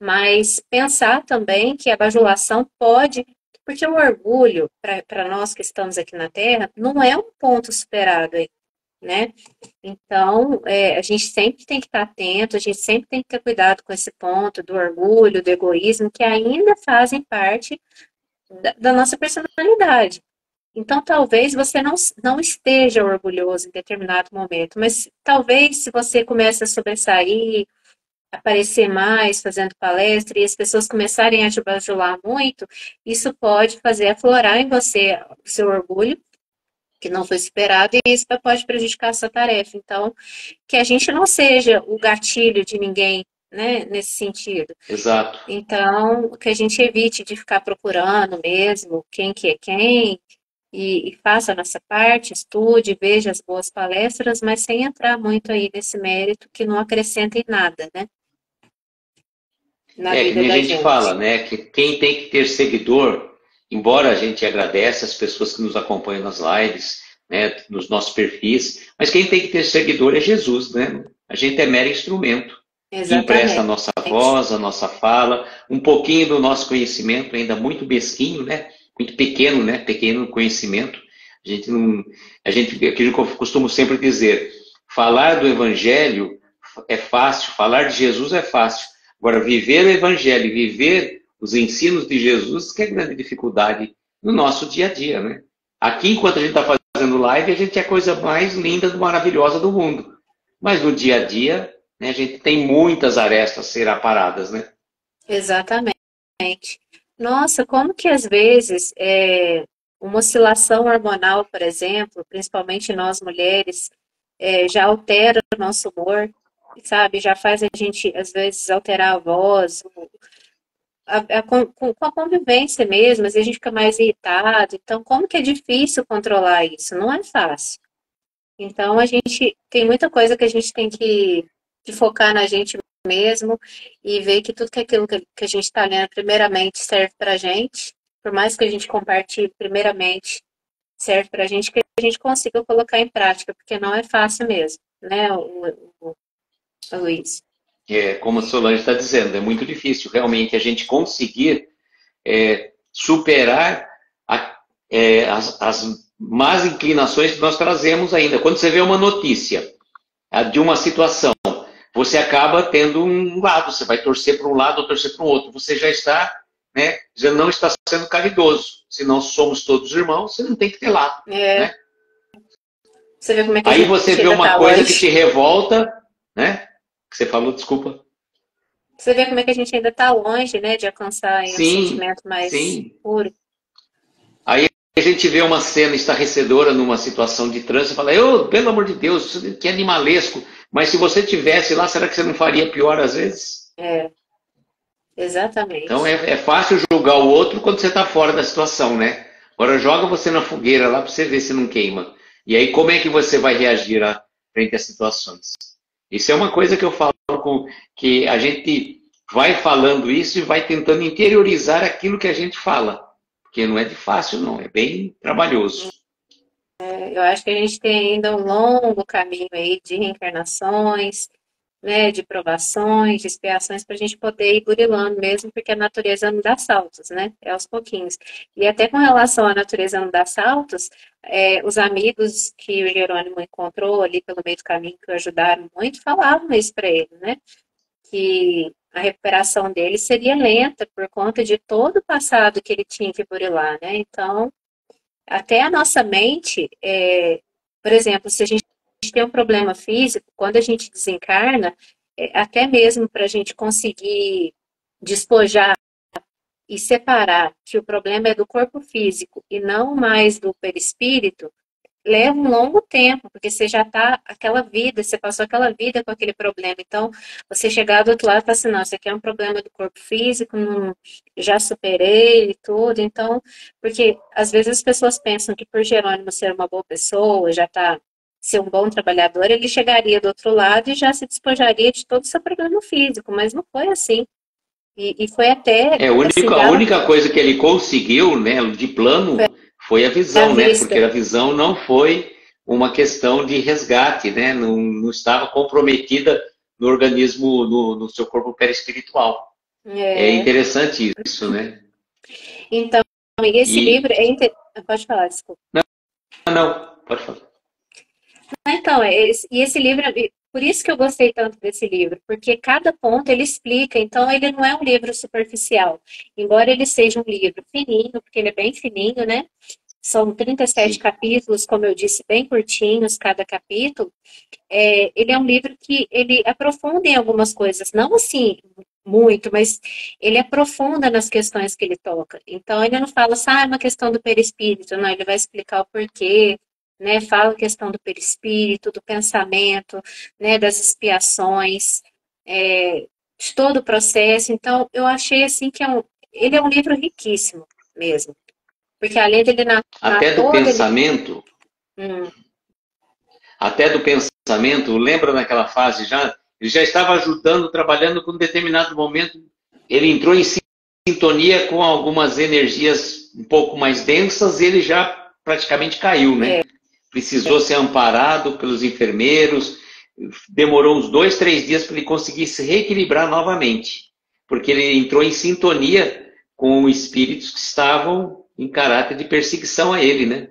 mas pensar também que a bajulação pode, porque o orgulho, para nós que estamos aqui na Terra, não é um ponto superado né? Então, é, a gente sempre tem que estar atento, a gente sempre tem que ter cuidado com esse ponto do orgulho, do egoísmo, que ainda fazem parte da, da nossa personalidade. Então, talvez você não, não esteja orgulhoso em determinado momento, mas talvez se você comece a sobressair, aparecer mais fazendo palestra e as pessoas começarem a te bajular muito, isso pode fazer aflorar em você o seu orgulho, que não foi esperado, e isso pode prejudicar a sua tarefa. Então, que a gente não seja o gatilho de ninguém né, nesse sentido. Exato. Então, que a gente evite de ficar procurando mesmo quem que é quem, e, e, faça a nossa parte, estude, veja as boas palestras, mas sem entrar muito aí nesse mérito que não acrescenta em nada, né? Na é, que a gente, gente, fala, né? Que quem tem que ter seguidor, embora a gente agradece as pessoas que nos acompanham nas lives, né, nos nossos perfis, mas quem tem que ter seguidor é Jesus, né? A gente é mero instrumento. Exatamente. Empresta a nossa voz, a nossa fala, um pouquinho do nosso conhecimento, ainda muito mesquinho, né? muito pequeno, né? Pequeno conhecimento. A gente não, a gente, aquilo que eu costumo sempre dizer, falar do Evangelho é fácil, falar de Jesus é fácil. Agora, viver o Evangelho, viver os ensinos de Jesus, que é a grande dificuldade no nosso dia a dia, né? Aqui, enquanto a gente está fazendo live, a gente é a coisa mais linda, maravilhosa do mundo. Mas no dia a dia, né, a gente tem muitas arestas a ser aparadas, né? Exatamente. Nossa, como que às vezes é, uma oscilação hormonal, por exemplo, principalmente nós mulheres, é, já altera o nosso humor, sabe? Já faz a gente, às vezes, alterar a voz, a, com, com, a convivência mesmo, às vezes a gente fica mais irritado. Então, como que é difícil controlar isso? Não é fácil. Então, a gente tem muita coisa que a gente tem que, que focar na gente mesmo e ver que tudo que aquilo que a gente está lendo primeiramente serve para a gente, por mais que a gente compartilhe primeiramente, serve para a gente que a gente consiga colocar em prática, porque não é fácil mesmo, né, o, o, o Luiz? É, como a Solange está dizendo, é muito difícil realmente a gente conseguir é, superar a, é, as, as más inclinações que nós trazemos ainda. Quando você vê uma notícia de uma situação você acaba tendo um lado, você vai torcer para um lado ou torcer para o outro. Você já está, né, já não está sendo caridoso. Se nós somos todos irmãos, você não tem que ter lado. É. Né? Você vê como é que Aí você vê uma coisa longe. que te revolta, né? Que você falou, desculpa. Você vê como é que a gente ainda está longe, né, de alcançar sim, um sentimento mais sim. puro. Aí a gente vê uma cena estarrecedora numa situação de trânsito e fala, eu, pelo amor de Deus, que animalesco. Mas se você tivesse lá, será que você não faria pior às vezes? É. Exatamente. Então é, é fácil julgar o outro quando você está fora da situação, né? Agora joga você na fogueira lá para você ver se não queima. E aí como é que você vai reagir a, frente às situações? Isso é uma coisa que eu falo com que a gente vai falando isso e vai tentando interiorizar aquilo que a gente fala. Porque não é de fácil, não, é bem trabalhoso. É, eu acho que a gente tem ainda um longo caminho aí de reencarnações, né, de provações, de expiações, para a gente poder ir burilando mesmo, porque a natureza não dá saltos, né? É aos pouquinhos. E até com relação à natureza não dá saltos, é, os amigos que o Jerônimo encontrou ali pelo meio do caminho, que o ajudaram muito, falavam isso para ele, né? Que a recuperação dele seria lenta por conta de todo o passado que ele tinha que burilar, né? Então, até a nossa mente, é, por exemplo, se a gente tem um problema físico, quando a gente desencarna, é, até mesmo para a gente conseguir despojar e separar que o problema é do corpo físico e não mais do perispírito, leva um longo tempo, porque você já está aquela vida, você passou aquela vida com aquele problema. Então, você chegar do outro lado e falar assim, não, isso aqui é um problema do corpo físico, não, já superei e tudo. Então, porque às vezes as pessoas pensam que por Jerônimo ser uma boa pessoa, já está ser um bom trabalhador, ele chegaria do outro lado e já se despojaria de todo o seu problema físico, mas não foi assim. E, e foi até. É, a única, assim, a única coisa que ele conseguiu, né, de plano, foi, foi a visão, né? Porque a visão não foi uma questão de resgate, né? Não, não estava comprometida no organismo, no, no seu corpo perispiritual. É. é interessante isso, né? Então, esse e... livro é inter... Pode falar, desculpa. Não, não, pode falar. Então, é esse, e esse livro, por isso que eu gostei tanto desse livro, porque cada ponto ele explica, então ele não é um livro superficial. Embora ele seja um livro fininho, porque ele é bem fininho, né? São 37 Sim. capítulos, como eu disse, bem curtinhos cada capítulo. É, ele é um livro que ele aprofunda em algumas coisas, não assim muito, mas ele aprofunda nas questões que ele toca. Então ele não fala assim, ah, é uma questão do perispírito, não, ele vai explicar o porquê, né? Fala a questão do perispírito, do pensamento, né? Das expiações, é, de todo o processo. Então, eu achei assim que é um, ele é um livro riquíssimo mesmo. Porque além dele na Até do pensamento. Ele... Hum. Até do pensamento, lembra naquela fase já? Ele já estava ajudando, trabalhando com um determinado momento. Ele entrou em sintonia com algumas energias um pouco mais densas e ele já praticamente caiu, né? É precisou ser amparado pelos enfermeiros, demorou uns dois, três dias para ele conseguir se reequilibrar novamente, porque ele entrou em sintonia com espíritos que estavam em caráter de perseguição a ele, né?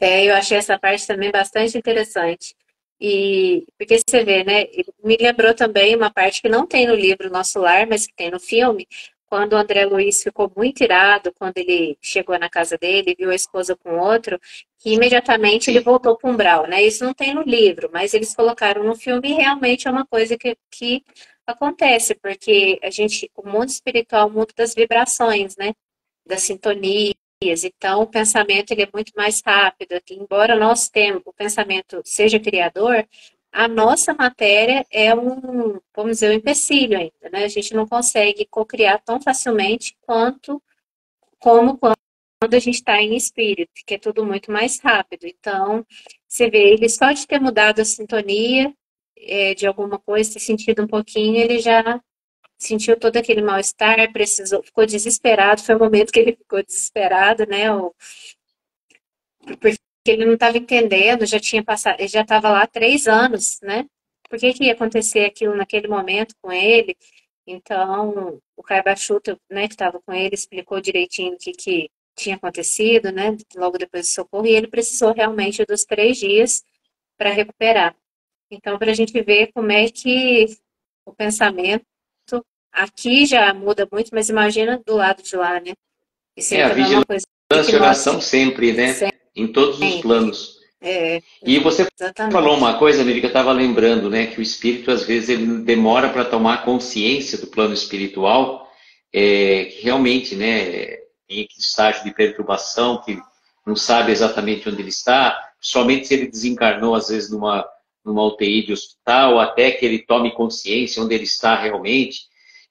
É, eu achei essa parte também bastante interessante. E porque você vê, né? Me lembrou também uma parte que não tem no livro Nosso Lar, mas que tem no filme, quando o André Luiz ficou muito irado, quando ele chegou na casa dele, viu a esposa com outro, que imediatamente ele voltou para o umbral, né? Isso não tem no livro, mas eles colocaram no filme e realmente é uma coisa que, que acontece, porque a gente, o mundo espiritual o mundo das vibrações, né? Das sintonias. Então, o pensamento ele é muito mais rápido. Embora nós temos o pensamento seja criador, a nossa matéria é um, vamos dizer, um empecilho ainda, né? A gente não consegue cocriar tão facilmente quanto como quando a gente está em espírito, que é tudo muito mais rápido. Então, você vê, ele só de ter mudado a sintonia é, de alguma coisa, ter sentido um pouquinho, ele já sentiu todo aquele mal-estar, precisou, ficou desesperado, foi o momento que ele ficou desesperado, né? Porque que ele não estava entendendo, já tinha passado, ele já estava lá três anos, né? Por que, que ia acontecer aquilo naquele momento com ele? Então, o Caio Bachuto, né, que estava com ele, explicou direitinho o que, que tinha acontecido, né, logo depois do socorro, e ele precisou realmente dos três dias para recuperar. Então, para a gente ver como é que o pensamento aqui já muda muito, mas imagina do lado de lá, né? Isso é, a vigilância e oração sempre, né? Sempre em todos os planos. É, e você exatamente. falou uma coisa, Miri, que eu estava lembrando, né? Que o espírito, às vezes, ele demora para tomar consciência do plano espiritual, é, que realmente, né? Tem estágio de perturbação, que não sabe exatamente onde ele está, somente se ele desencarnou, às vezes, numa, numa UTI de hospital, até que ele tome consciência onde ele está realmente.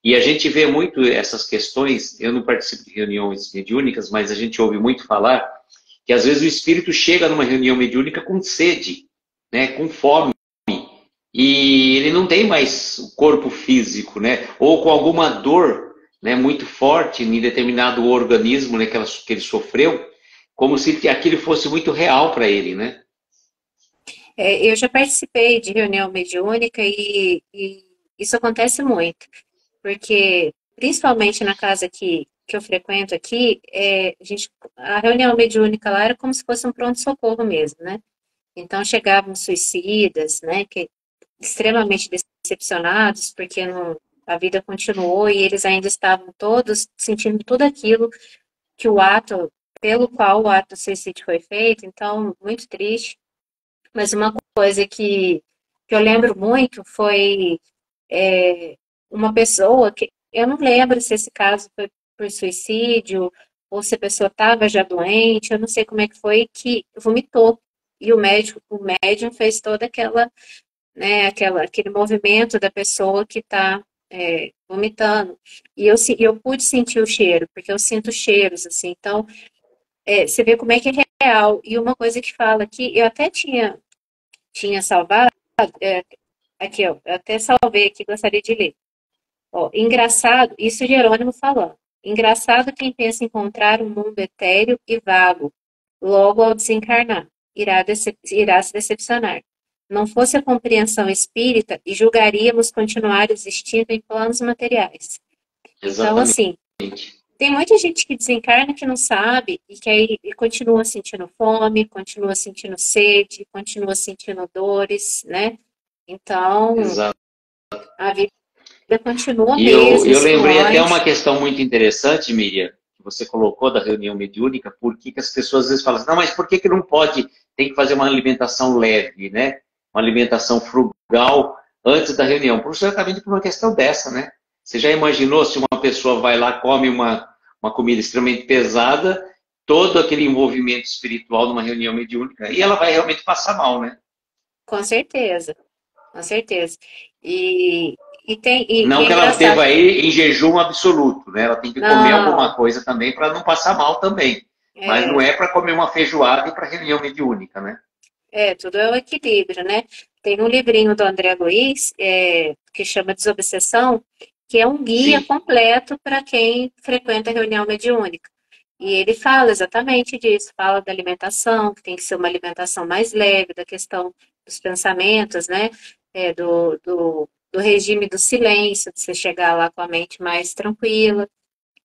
E a gente vê muito essas questões, eu não participo de reuniões mediúnicas, mas a gente ouve muito falar que às vezes o espírito chega numa reunião mediúnica com sede, né, com fome, e ele não tem mais o corpo físico, né, ou com alguma dor né, muito forte em determinado organismo né, que, ela, que ele sofreu, como se aquilo fosse muito real para ele, né? É, eu já participei de reunião mediúnica e, e, isso acontece muito, porque principalmente na casa que que eu frequento aqui, é, a, gente, a reunião mediúnica lá era como se fosse um pronto-socorro mesmo, né? Então chegavam suicidas, né, que extremamente decepcionados porque não, a vida continuou e eles ainda estavam todos sentindo tudo aquilo que o ato, pelo qual o ato suicídio foi feito, então muito triste. Mas uma coisa que, que eu lembro muito foi é, uma pessoa que eu não lembro se esse caso foi por suicídio, ou se a pessoa estava já doente, eu não sei como é que foi, que vomitou. E o médico, o médium fez toda aquela, né, aquela, aquele movimento da pessoa que está é, vomitando. E eu, eu pude sentir o cheiro, porque eu sinto cheiros, assim. Então, é, você vê como é que é real. E uma coisa que fala aqui, eu até tinha, tinha salvado, é, aqui, ó, eu até salvei aqui, gostaria de ler. Ó, engraçado, isso Jerônimo falando. Engraçado quem pensa encontrar um mundo etéreo e vago, logo ao desencarnar, irá, irá se decepcionar. Não fosse a compreensão espírita e julgaríamos continuar existindo em planos materiais. Então, assim, tem muita gente que desencarna que não sabe e que aí continua sentindo fome, continua sentindo sede, continua sentindo dores, né? Então, Exato. a vida continua e mesmo. Eu, eu lembrei antes. até uma questão muito interessante, Miriam, que você colocou da reunião mediúnica, por que, as pessoas às vezes falam assim, não, mas por que, que não pode, tem que fazer uma alimentação leve, né? Uma alimentação frugal antes da reunião? Por justamente por uma questão dessa, né? Você já imaginou se uma pessoa vai lá, come uma, uma comida extremamente pesada, todo aquele envolvimento espiritual numa reunião mediúnica, e ela vai realmente passar mal, né? Com certeza, com certeza. E, e tem, e, não que ela esteja aí em jejum absoluto, né? Ela tem que não. comer alguma coisa também para não passar mal também. É. Mas não é para comer uma feijoada e para reunião mediúnica, né? É, tudo é o equilíbrio, né? Tem um livrinho do André Luiz, é, que chama Desobsessão, que é um guia Sim. completo para quem frequenta a reunião mediúnica. E ele fala exatamente disso, fala da alimentação, que tem que ser uma alimentação mais leve, da questão dos pensamentos, né? É, do, do, do regime do silêncio, de você chegar lá com a mente mais tranquila.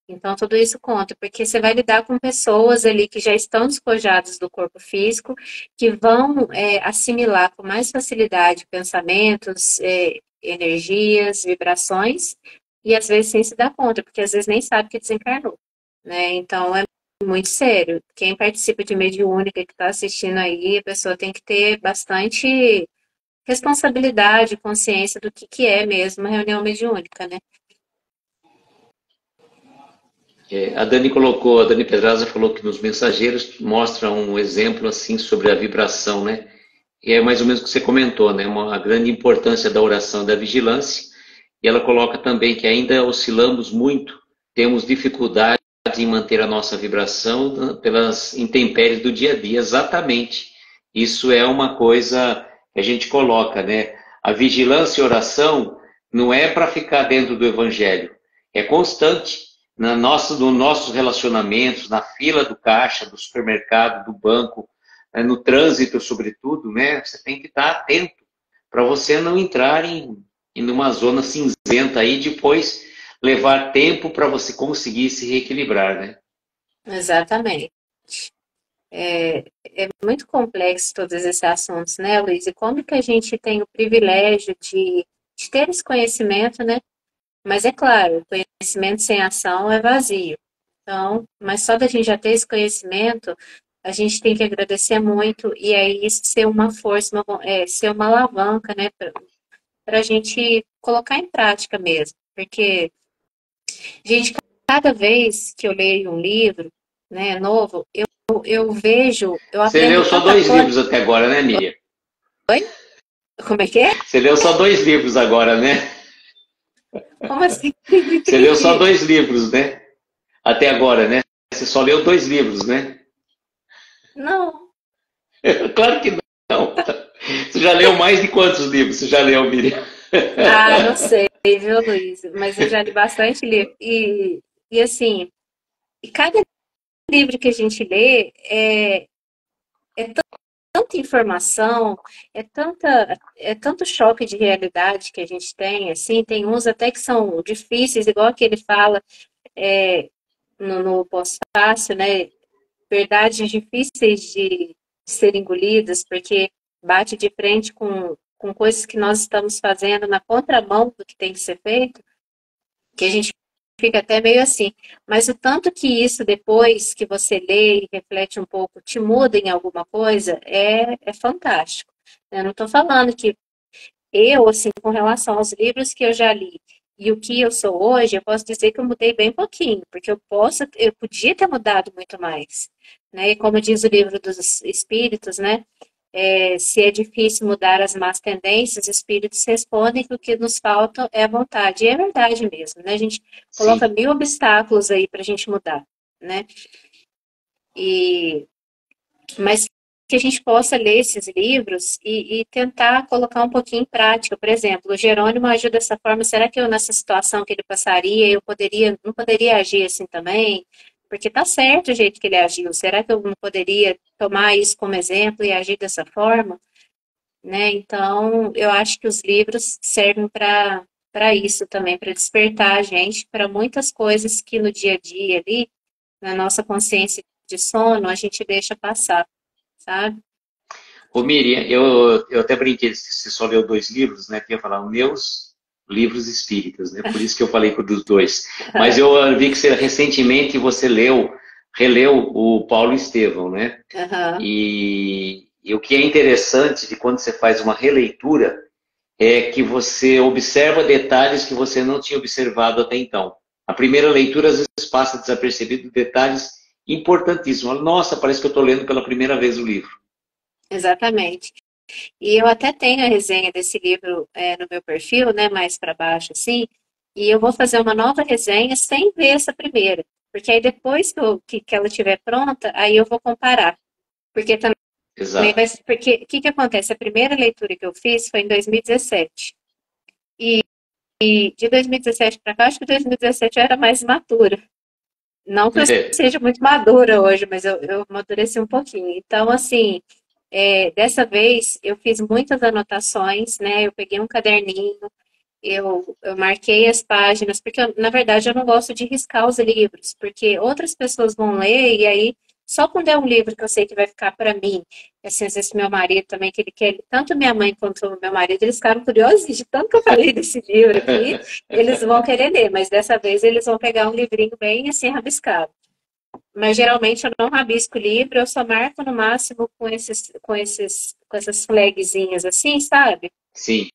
Então, tudo isso conta, porque você vai lidar com pessoas ali que já estão despojadas do corpo físico, que vão é, assimilar com mais facilidade pensamentos, é, energias, vibrações, e às vezes sem se dar conta, porque às vezes nem sabe que desencarnou. Né? Então, é muito sério. Quem participa de mediúnica que está assistindo aí, a pessoa tem que ter bastante responsabilidade, consciência do que, que é mesmo uma reunião mediúnica, né? É, a Dani colocou, a Dani Pedraza falou que nos mensageiros mostra um exemplo assim sobre a vibração, né? E é mais ou menos o que você comentou, né? Uma, a grande importância da oração e da vigilância. E ela coloca também que ainda oscilamos muito, temos dificuldade em manter a nossa vibração né, pelas intempéries do dia a dia. Exatamente. Isso é uma coisa a gente coloca, né? A vigilância e oração não é para ficar dentro do evangelho, é constante na nossa, nos nossos relacionamentos, na fila do caixa, do supermercado, do banco, né? no trânsito, sobretudo, né? Você tem que estar atento para você não entrar em, em uma zona cinzenta aí depois levar tempo para você conseguir se reequilibrar, né? Exatamente. É, é, muito complexo todos esses assuntos, né, Luiz? E como que a gente tem o privilégio de, de ter esse conhecimento, né? Mas é claro, conhecimento sem ação é vazio. Então, mas só da gente já ter esse conhecimento, a gente tem que agradecer muito e aí isso ser uma força, uma, é, ser uma alavanca, né, para a gente colocar em prática mesmo. Porque, gente, cada vez que eu leio um livro, né, novo, eu, eu vejo, eu Você leu só dois coisa. livros até agora, né, Miriam? Oi? Como é que é? Você leu só dois livros agora, né? Como assim? Você leu só dois livros, né? Até agora, né? Você só leu dois livros, né? Não. claro que não. Você já leu mais de quantos livros você já leu, Miriam? Ah, não sei, viu, Luiz? Mas eu já li bastante livro. E, e assim, e cada livro que a gente lê é, é tanta informação, é, tanta, é tanto choque de realidade que a gente tem, assim, tem uns até que são difíceis, igual que ele fala é, no, no pós-fácil, né? Verdades difíceis de ser engolidas, porque bate de frente com, com coisas que nós estamos fazendo na contramão do que tem que ser feito, que a gente fica até meio assim. Mas o tanto que isso, depois que você lê e reflete um pouco, te muda em alguma coisa, é, é fantástico. Eu não estou falando que eu, assim, com relação aos livros que eu já li e o que eu sou hoje, eu posso dizer que eu mudei bem pouquinho, porque eu posso, eu podia ter mudado muito mais. Né? E como diz o livro dos Espíritos, né? É, se é difícil mudar as más tendências, os espíritos respondem que o que nos falta é a vontade. E é verdade mesmo, né? A gente coloca Sim. mil obstáculos aí para a gente mudar, né? E, mas que a gente possa ler esses livros e, e, tentar colocar um pouquinho em prática. Por exemplo, o Jerônimo agiu dessa forma, será que eu, nessa situação que ele passaria, eu poderia, não poderia agir assim também? Porque tá certo o jeito que ele agiu. Será que eu não poderia tomar isso como exemplo e agir dessa forma? Né? Então, eu acho que os livros servem para para isso também, para despertar a gente para muitas coisas que no dia a dia ali, na nossa consciência de sono, a gente deixa passar, sabe? Ô Miriam, eu, eu até brinquei, você só leu dois livros, né? Que ia falar, meus livros espíritas, né? Por isso que eu falei dos dois. Mas eu vi que você, recentemente você leu, releu o Paulo Estevão, né? Uhum. E, e o que é interessante de quando você faz uma releitura é que você observa detalhes que você não tinha observado até então. A primeira leitura às vezes passa desapercebido detalhes importantíssimos. Nossa, parece que eu estou lendo pela primeira vez o livro. Exatamente. E eu até tenho a resenha desse livro é, no meu perfil, né, mais para baixo, assim, e eu vou fazer uma nova resenha sem ver essa primeira, porque aí depois que, eu, que, que ela estiver pronta, aí eu vou comparar. Porque também Exato. porque o que, que acontece? A primeira leitura que eu fiz foi em 2017. E, e de 2017 para cá, acho que 2017 eu era mais matura. Não que eu é. seja muito madura hoje, mas eu, eu amadureci um pouquinho. Então, assim, é, dessa vez eu fiz muitas anotações, né? Eu peguei um caderninho, eu, eu marquei as páginas, porque eu, na verdade eu não gosto de riscar os livros, porque outras pessoas vão ler e aí só quando é um livro que eu sei que vai ficar para mim, assim, esse meu marido também, que ele quer, tanto minha mãe quanto meu marido, eles ficaram curiosos de tanto que eu falei desse livro aqui, eles vão querer ler, mas dessa vez eles vão pegar um livrinho bem assim rabiscado. Mas geralmente eu não rabisco o livro, eu só marco no máximo com esses, com esses, com essas flagzinhas assim, sabe? Sim.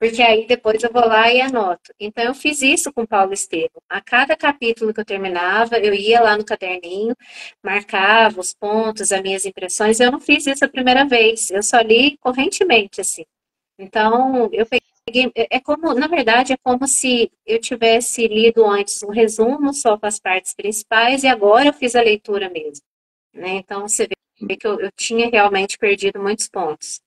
Porque aí depois eu vou lá e anoto. Então eu fiz isso com Paulo Estevam. A cada capítulo que eu terminava, eu ia lá no caderninho, marcava os pontos, as minhas impressões. Eu não fiz isso a primeira vez, eu só li correntemente, assim. Então, eu peguei é, é como, na verdade, é como se eu tivesse lido antes um resumo só com as partes principais e agora eu fiz a leitura mesmo. Né? Então, você vê que eu, eu tinha realmente perdido muitos pontos.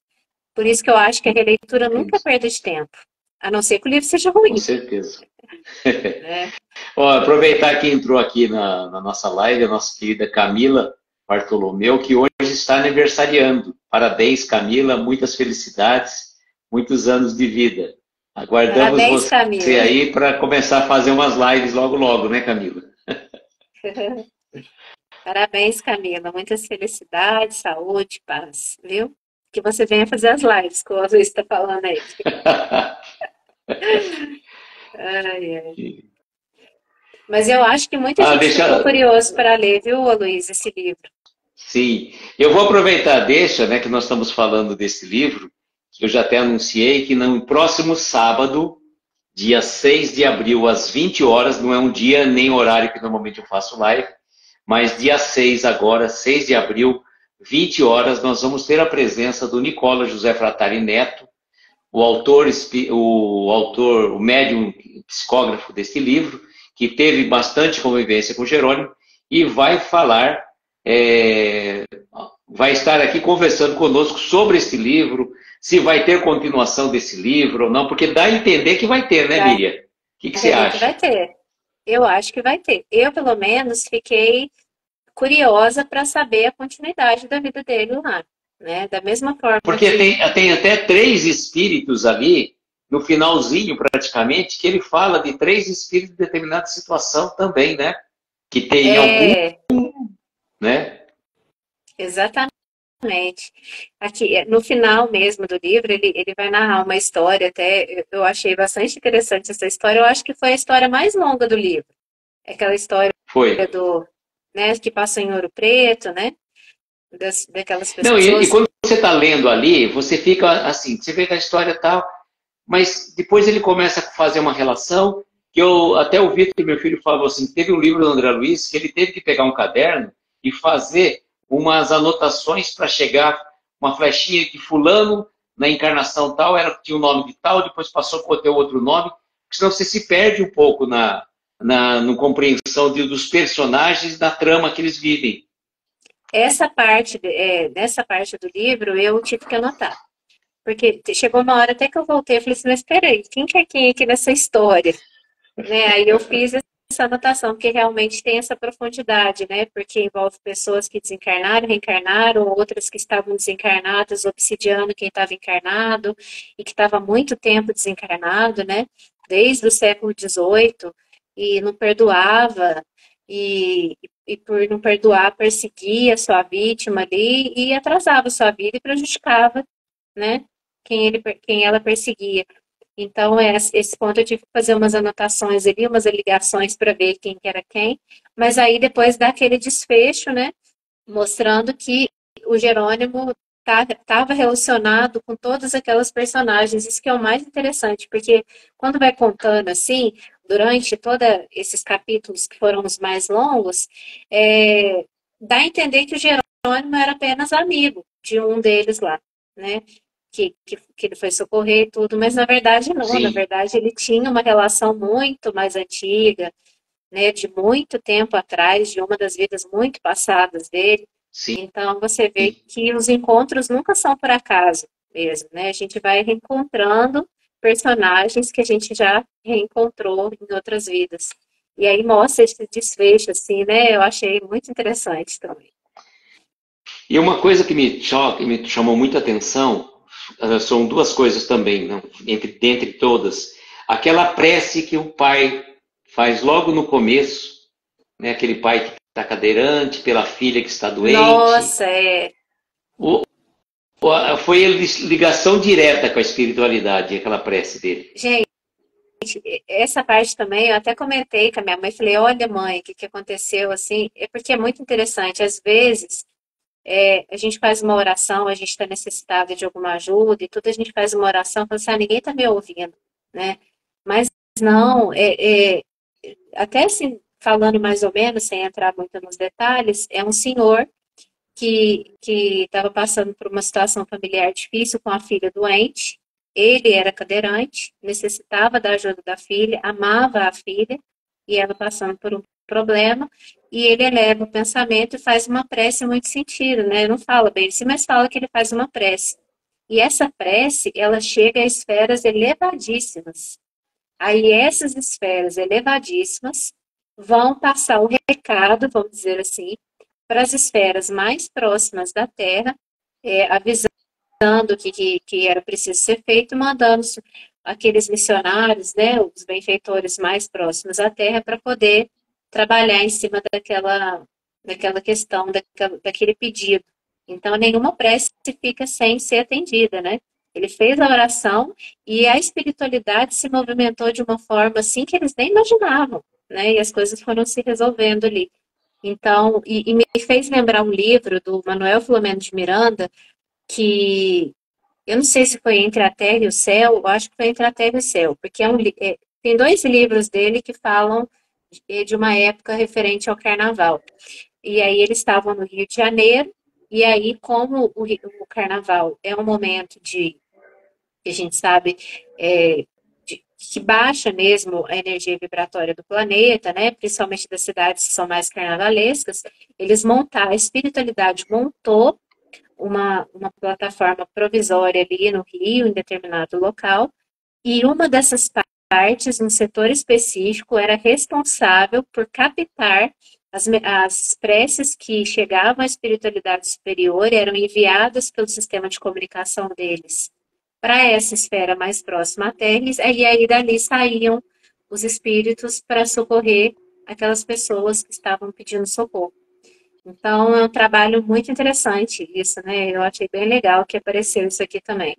Por isso que eu acho que a releitura nunca é perda de tempo, a não ser que o livro seja ruim. Com certeza. é. Ó, aproveitar que entrou aqui na, na, nossa live a nossa querida Camila Bartolomeu, que hoje está aniversariando. Parabéns, Camila, muitas felicidades muitos anos de vida. Aguardamos Parabéns, você Camila. aí para começar a fazer umas lives logo, logo, né, Camila? Parabéns, Camila. Muitas felicidades, saúde, paz, viu? Que você venha fazer as lives, como a Luiz está falando aí. ai, ai. Mas eu acho que muita ah, gente deixa... ficou curioso para ler, viu, Luiz, esse livro. Sim, eu vou aproveitar, deixa, né, que nós estamos falando desse livro, eu já até anunciei que no próximo sábado, dia 6 de abril, às 20 horas, não é um dia nem horário que normalmente eu faço live, mas dia 6 agora, 6 de abril, 20 horas, nós vamos ter a presença do Nicola José Fratari Neto, o autor, o autor, o médium psicógrafo deste livro, que teve bastante convivência com Jerônimo, e vai falar, é, vai estar aqui conversando conosco sobre este livro, se vai ter continuação desse livro ou não, porque dá a entender que vai ter, né, vai. Miriam? O que, que você acha? Vai ter. Eu acho que vai ter. Eu, pelo menos, fiquei curiosa para saber a continuidade da vida dele lá. Né? Da mesma forma. Porque que... tem, tem até três espíritos ali, no finalzinho praticamente, que ele fala de três espíritos de determinada situação também, né? Que tem é... algum. Né? Exatamente. Aqui, no final mesmo do livro, ele, ele vai narrar uma história, até eu achei bastante interessante essa história. Eu acho que foi a história mais longa do livro. Aquela história foi. do, né, que passa em ouro preto, né? Das, daquelas pessoas. Não, e, e quando você está lendo ali, você fica assim, você vê que a história tal, mas depois ele começa a fazer uma relação que eu até o Vitor, meu filho, falou assim, teve um livro do André Luiz que ele teve que pegar um caderno e fazer umas anotações para chegar uma flechinha de fulano na encarnação tal, era tinha o um nome de tal, depois passou a ter outro nome, senão você se perde um pouco na, na no compreensão de, dos personagens da trama que eles vivem. Essa parte, é, nessa parte do livro, eu tive que anotar. Porque chegou uma hora até que eu voltei e falei assim, mas peraí, quem que é quem aqui nessa história? Né? Aí eu fiz essa anotação, porque realmente tem essa profundidade, né? Porque envolve pessoas que desencarnaram, reencarnaram, outras que estavam desencarnadas, obsidiando quem estava encarnado e que estava muito tempo desencarnado, né? Desde o século XVIII e não perdoava e, e por não perdoar perseguia sua vítima ali e atrasava sua vida e prejudicava, né? Quem, ele, quem ela perseguia. Então, é, esse ponto eu tive que fazer umas anotações ali, umas ligações para ver quem que era quem, mas aí depois dá aquele desfecho, né? Mostrando que o Jerônimo estava tá, relacionado com todas aquelas personagens. Isso que é o mais interessante, porque quando vai contando assim, durante todos esses capítulos que foram os mais longos, é, dá a entender que o Jerônimo era apenas amigo de um deles lá, né? Que, que, que, ele foi socorrer e tudo, mas na verdade não, Sim. na verdade ele tinha uma relação muito mais antiga, né, de muito tempo atrás, de uma das vidas muito passadas dele. Sim. Então você vê que os encontros nunca são por acaso mesmo, né? A gente vai reencontrando personagens que a gente já reencontrou em outras vidas. E aí mostra esse desfecho, assim, né? Eu achei muito interessante também. E uma coisa que me, choca, me chamou muita atenção são duas coisas também, não? Entre, dentre todas. Aquela prece que o pai faz logo no começo, né? aquele pai que está cadeirante, pela filha que está doente. Nossa, é. O, foi a ligação direta com a espiritualidade, aquela prece dele. Gente, essa parte também, eu até comentei com a minha mãe, falei, olha mãe, o que, que aconteceu, assim, é porque é muito interessante, às vezes é, a gente faz uma oração, a gente está necessitado de alguma ajuda e tudo, a gente faz uma oração, fala assim, ah, ninguém está me ouvindo, né? Mas não, é, é, até assim, falando mais ou menos, sem entrar muito nos detalhes, é um senhor que estava passando por uma situação familiar difícil com a filha doente, ele era cadeirante, necessitava da ajuda da filha, amava a filha, e ela passando por um problema, e ele eleva o pensamento e faz uma prece muito sentido, né? Não fala bem assim, mas fala que ele faz uma prece. E essa prece, ela chega a esferas elevadíssimas. Aí essas esferas elevadíssimas vão passar o recado, vamos dizer assim, para as esferas mais próximas da Terra, é, avisando que, que, que, era preciso ser feito, mandando aqueles missionários, né, os benfeitores mais próximos à Terra, para poder trabalhar em cima daquela, daquela questão, daquela, daquele pedido. Então, nenhuma prece fica sem ser atendida, né? Ele fez a oração e a espiritualidade se movimentou de uma forma assim que eles nem imaginavam, né? E as coisas foram se resolvendo ali. Então, e, e me fez lembrar um livro do Manuel Filomeno de Miranda, que eu não sei se foi Entre a Terra e o Céu, eu acho que foi Entre a Terra e o Céu, porque é um, é, tem dois livros dele que falam de uma época referente ao carnaval. E aí eles estavam no Rio de Janeiro, e aí, como o, o carnaval é um momento de, que a gente sabe, é, de, que baixa mesmo a energia vibratória do planeta, né? Principalmente das cidades que são mais carnavalescas, eles montaram, a espiritualidade montou uma, uma plataforma provisória ali no Rio, em determinado local, e uma dessas partes, um setor específico, era responsável por captar as, as preces que chegavam à espiritualidade superior eram enviadas pelo sistema de comunicação deles para essa esfera mais próxima à Terra, e aí dali saíam os espíritos para socorrer aquelas pessoas que estavam pedindo socorro. Então, é um trabalho muito interessante isso, né? Eu achei bem legal que apareceu isso aqui também.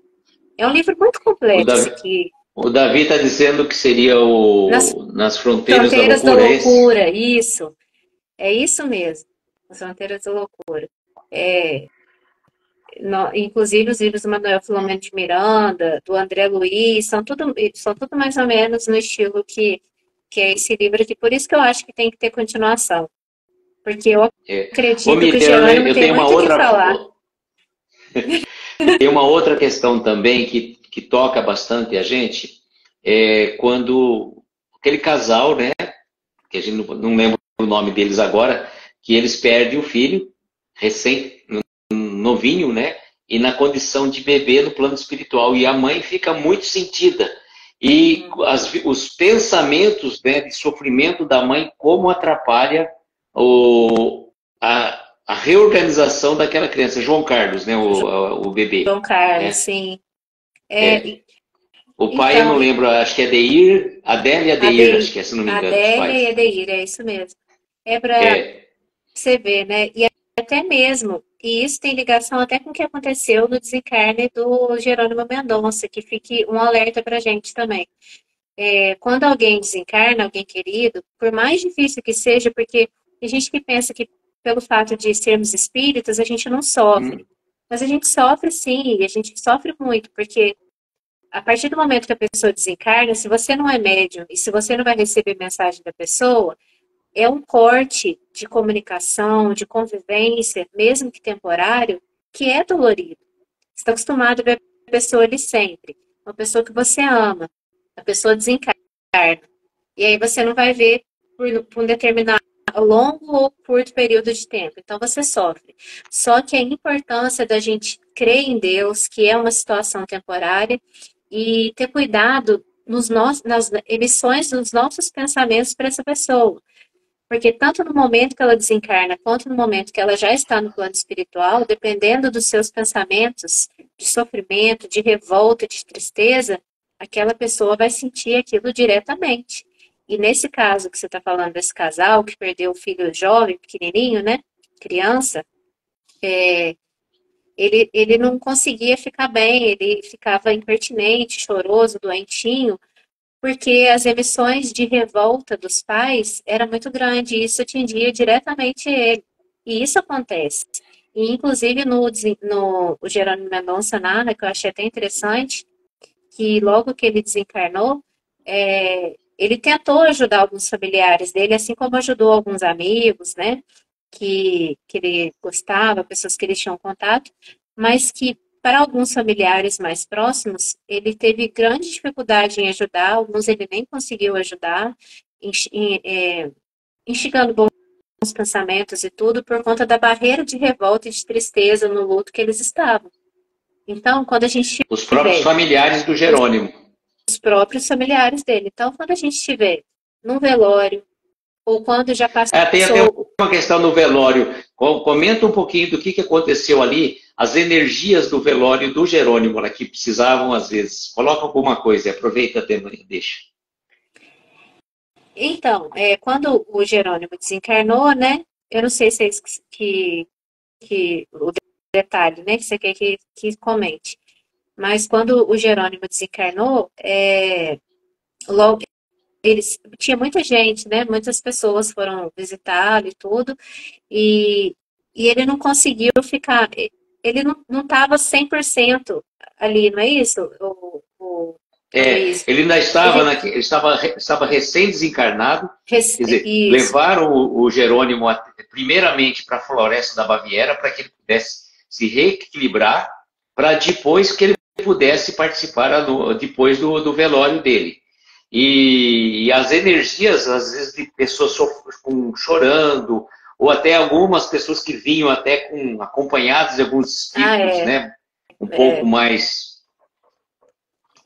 É um livro muito complexo. O Davi está dizendo que seria o Nas, Nas Fronteiras, fronteiras da Loucura. Da loucura isso. É isso mesmo. As Fronteiras da Loucura. É, no, inclusive os livros do Manuel Filomeno de Miranda, do André Luiz, são tudo, são tudo mais ou menos no estilo que, que é esse livro aqui. Por isso que eu acho que tem que ter continuação. Porque eu é. acredito Ô, que o Jerônimo eu tem muito outra... que falar. tem uma outra questão também que, que toca bastante a gente, é quando aquele casal, né, que a gente não, não lembra o nome deles agora, que eles perdem o filho, recém, novinho, né, e na condição de bebê no plano espiritual, e a mãe fica muito sentida. E as, os pensamentos né, de sofrimento da mãe, como atrapalha o, a, a reorganização daquela criança. João Carlos, né? O, o bebê. João Carlos, é. sim. É, é. O pai, então, eu não lembro, acho que é Deir, Adélia e Adeir, acho que é, se não me engano. Adélia e Adeir, é isso mesmo. É para é. você ver, né? E até mesmo, e isso tem ligação até com o que aconteceu no desencarne do Jerônimo Mendonça, que fique um alerta para gente também. É, quando alguém desencarna, alguém querido, por mais difícil que seja, porque tem gente que pensa que pelo fato de sermos espíritas, a gente não sofre. Hum. Mas a gente sofre sim, e a gente sofre muito, porque a partir do momento que a pessoa desencarna, se você não é médium e se você não vai receber mensagem da pessoa, é um corte de comunicação, de convivência, mesmo que temporário, que é dolorido. Você está acostumado a ver a pessoa ali sempre, uma pessoa que você ama, a pessoa desencarna. E aí você não vai ver por, por um determinado longo ou curto período de tempo. Então você sofre. Só que a importância da gente crer em Deus, que é uma situação temporária, e ter cuidado nos nossos, nas emissões dos nossos pensamentos para essa pessoa. Porque tanto no momento que ela desencarna, quanto no momento que ela já está no plano espiritual, dependendo dos seus pensamentos de sofrimento, de revolta, de tristeza, aquela pessoa vai sentir aquilo diretamente. E nesse caso que você está falando desse casal que perdeu o filho jovem, pequenininho, né? Criança, é, ele, ele não conseguia ficar bem, ele ficava impertinente, choroso, doentinho, porque as emissões de revolta dos pais era muito grande e isso atingia diretamente ele. E isso acontece. E, inclusive, no, no o Jerônimo Mendonça narra, que eu achei até interessante, que logo que ele desencarnou, é, ele tentou ajudar alguns familiares dele, assim como ajudou alguns amigos, né? Que, que ele gostava, pessoas que ele tinha contato, mas que para alguns familiares mais próximos, ele teve grande dificuldade em ajudar, alguns ele nem conseguiu ajudar, é, instigando bons pensamentos e tudo, por conta da barreira de revolta e de tristeza no luto que eles estavam. Então, quando a gente. Os próprios familiares do Jerônimo os próprios familiares dele. Então, quando a gente estiver num velório, ou quando já passou... É, tem, uma questão no velório. Comenta um pouquinho do que, que aconteceu ali, as energias do velório do Jerônimo, né, que precisavam às vezes. Coloca alguma coisa, aproveita e deixa. Então, é, quando o Jerônimo desencarnou, né? Eu não sei se é que, que o detalhe, né? Que você quer que, que comente. Mas quando o Jerônimo desencarnou, é, logo, eles tinha muita gente, né? Muitas pessoas foram visitá-lo e tudo, e, e ele não conseguiu ficar, ele não estava 100% ali, não é isso? O, o, é, ele ainda estava, ele... Na, ele estava, estava recém-desencarnado, Rec... isso. levaram o, o Jerônimo primeiramente para a floresta da Baviera para que ele pudesse se reequilibrar, para depois que ele pudesse participar depois do, do velório dele. E, e, as energias, às vezes, de pessoas com, chorando, ou até algumas pessoas que vinham até com acompanhadas de alguns espíritos, ah, é. né? Um é. pouco mais.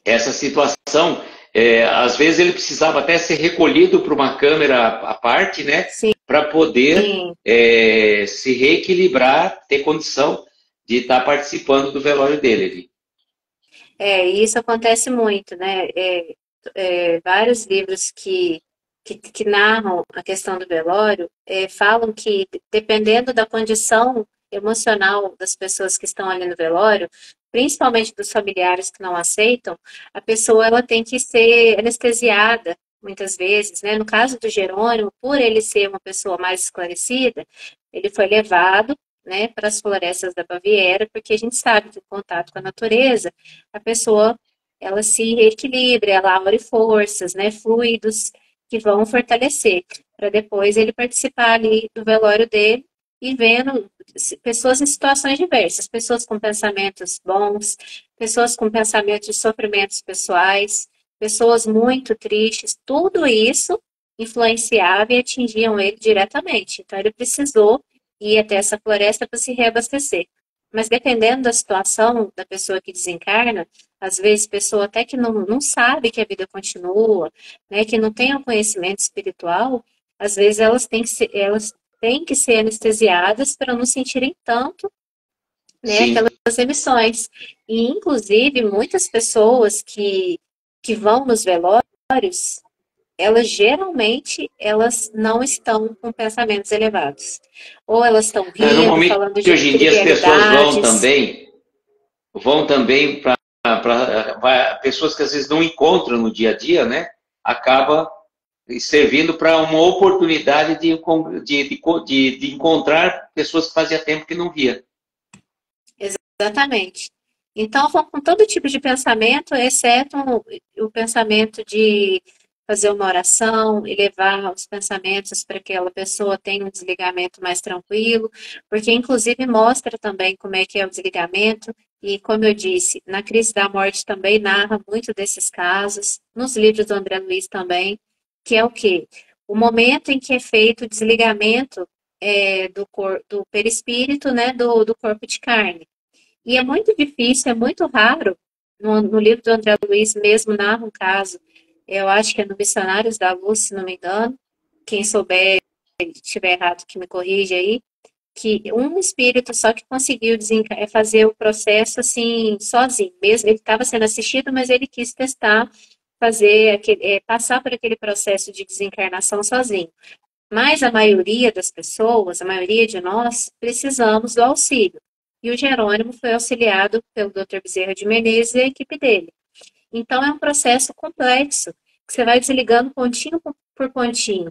Essa situação, é, às vezes ele precisava até ser recolhido para uma câmera à parte, né? Para poder é, se reequilibrar, ter condição de estar participando do velório dele. É, isso acontece muito, né? É, é, vários livros que, que, que, narram a questão do velório é, falam que, dependendo da condição emocional das pessoas que estão ali no velório, principalmente dos familiares que não aceitam, a pessoa ela tem que ser anestesiada muitas vezes, né? No caso do Jerônimo, por ele ser uma pessoa mais esclarecida, ele foi levado né, para as florestas da Baviera, porque a gente sabe que o contato com a natureza, a pessoa ela se reequilibra, ela abre forças, né, fluidos que vão fortalecer, para depois ele participar ali do velório dele e vendo pessoas em situações diversas, pessoas com pensamentos bons, pessoas com pensamentos de sofrimentos pessoais, pessoas muito tristes, tudo isso influenciava e atingiam ele diretamente. Então ele precisou ir até essa floresta para se reabastecer. Mas dependendo da situação da pessoa que desencarna, às vezes pessoa até que não, não sabe que a vida continua, né, que não tem o um conhecimento espiritual, às vezes elas têm que ser, elas têm que ser anestesiadas para não sentirem tanto né, aquelas emissões. E, inclusive, muitas pessoas que, que vão nos velórios, elas geralmente elas não estão com pensamentos elevados. Ou elas estão rindo, é, Normalmente, falando de hoje em dia as pessoas vão também vão também para pessoas que às vezes não encontram no dia a dia, né? Acaba servindo para uma oportunidade de, de, de, de encontrar pessoas que fazia tempo que não via. Exatamente. Então, vão com todo tipo de pensamento, exceto o pensamento de fazer uma oração e levar os pensamentos para que aquela pessoa tenha um desligamento mais tranquilo, porque inclusive mostra também como é que é o desligamento e como eu disse, na crise da morte também narra muito desses casos, nos livros do André Luiz também, que é o quê? O momento em que é feito o desligamento é, do, cor, do perispírito, né, do, do corpo de carne. E é muito difícil, é muito raro, no, no livro do André Luiz mesmo narra um caso eu acho que é no Missionários da Luz, se não me engano. Quem souber, estiver errado, que me corrija aí. Que um espírito só que conseguiu é fazer o processo assim, sozinho. Mesmo ele estava sendo assistido, mas ele quis testar, fazer aquele, é, passar por aquele processo de desencarnação sozinho. Mas a maioria das pessoas, a maioria de nós, precisamos do auxílio. E o Jerônimo foi auxiliado pelo Dr. Bezerra de Menezes e a equipe dele. Então, é um processo complexo, que você vai desligando pontinho por pontinho.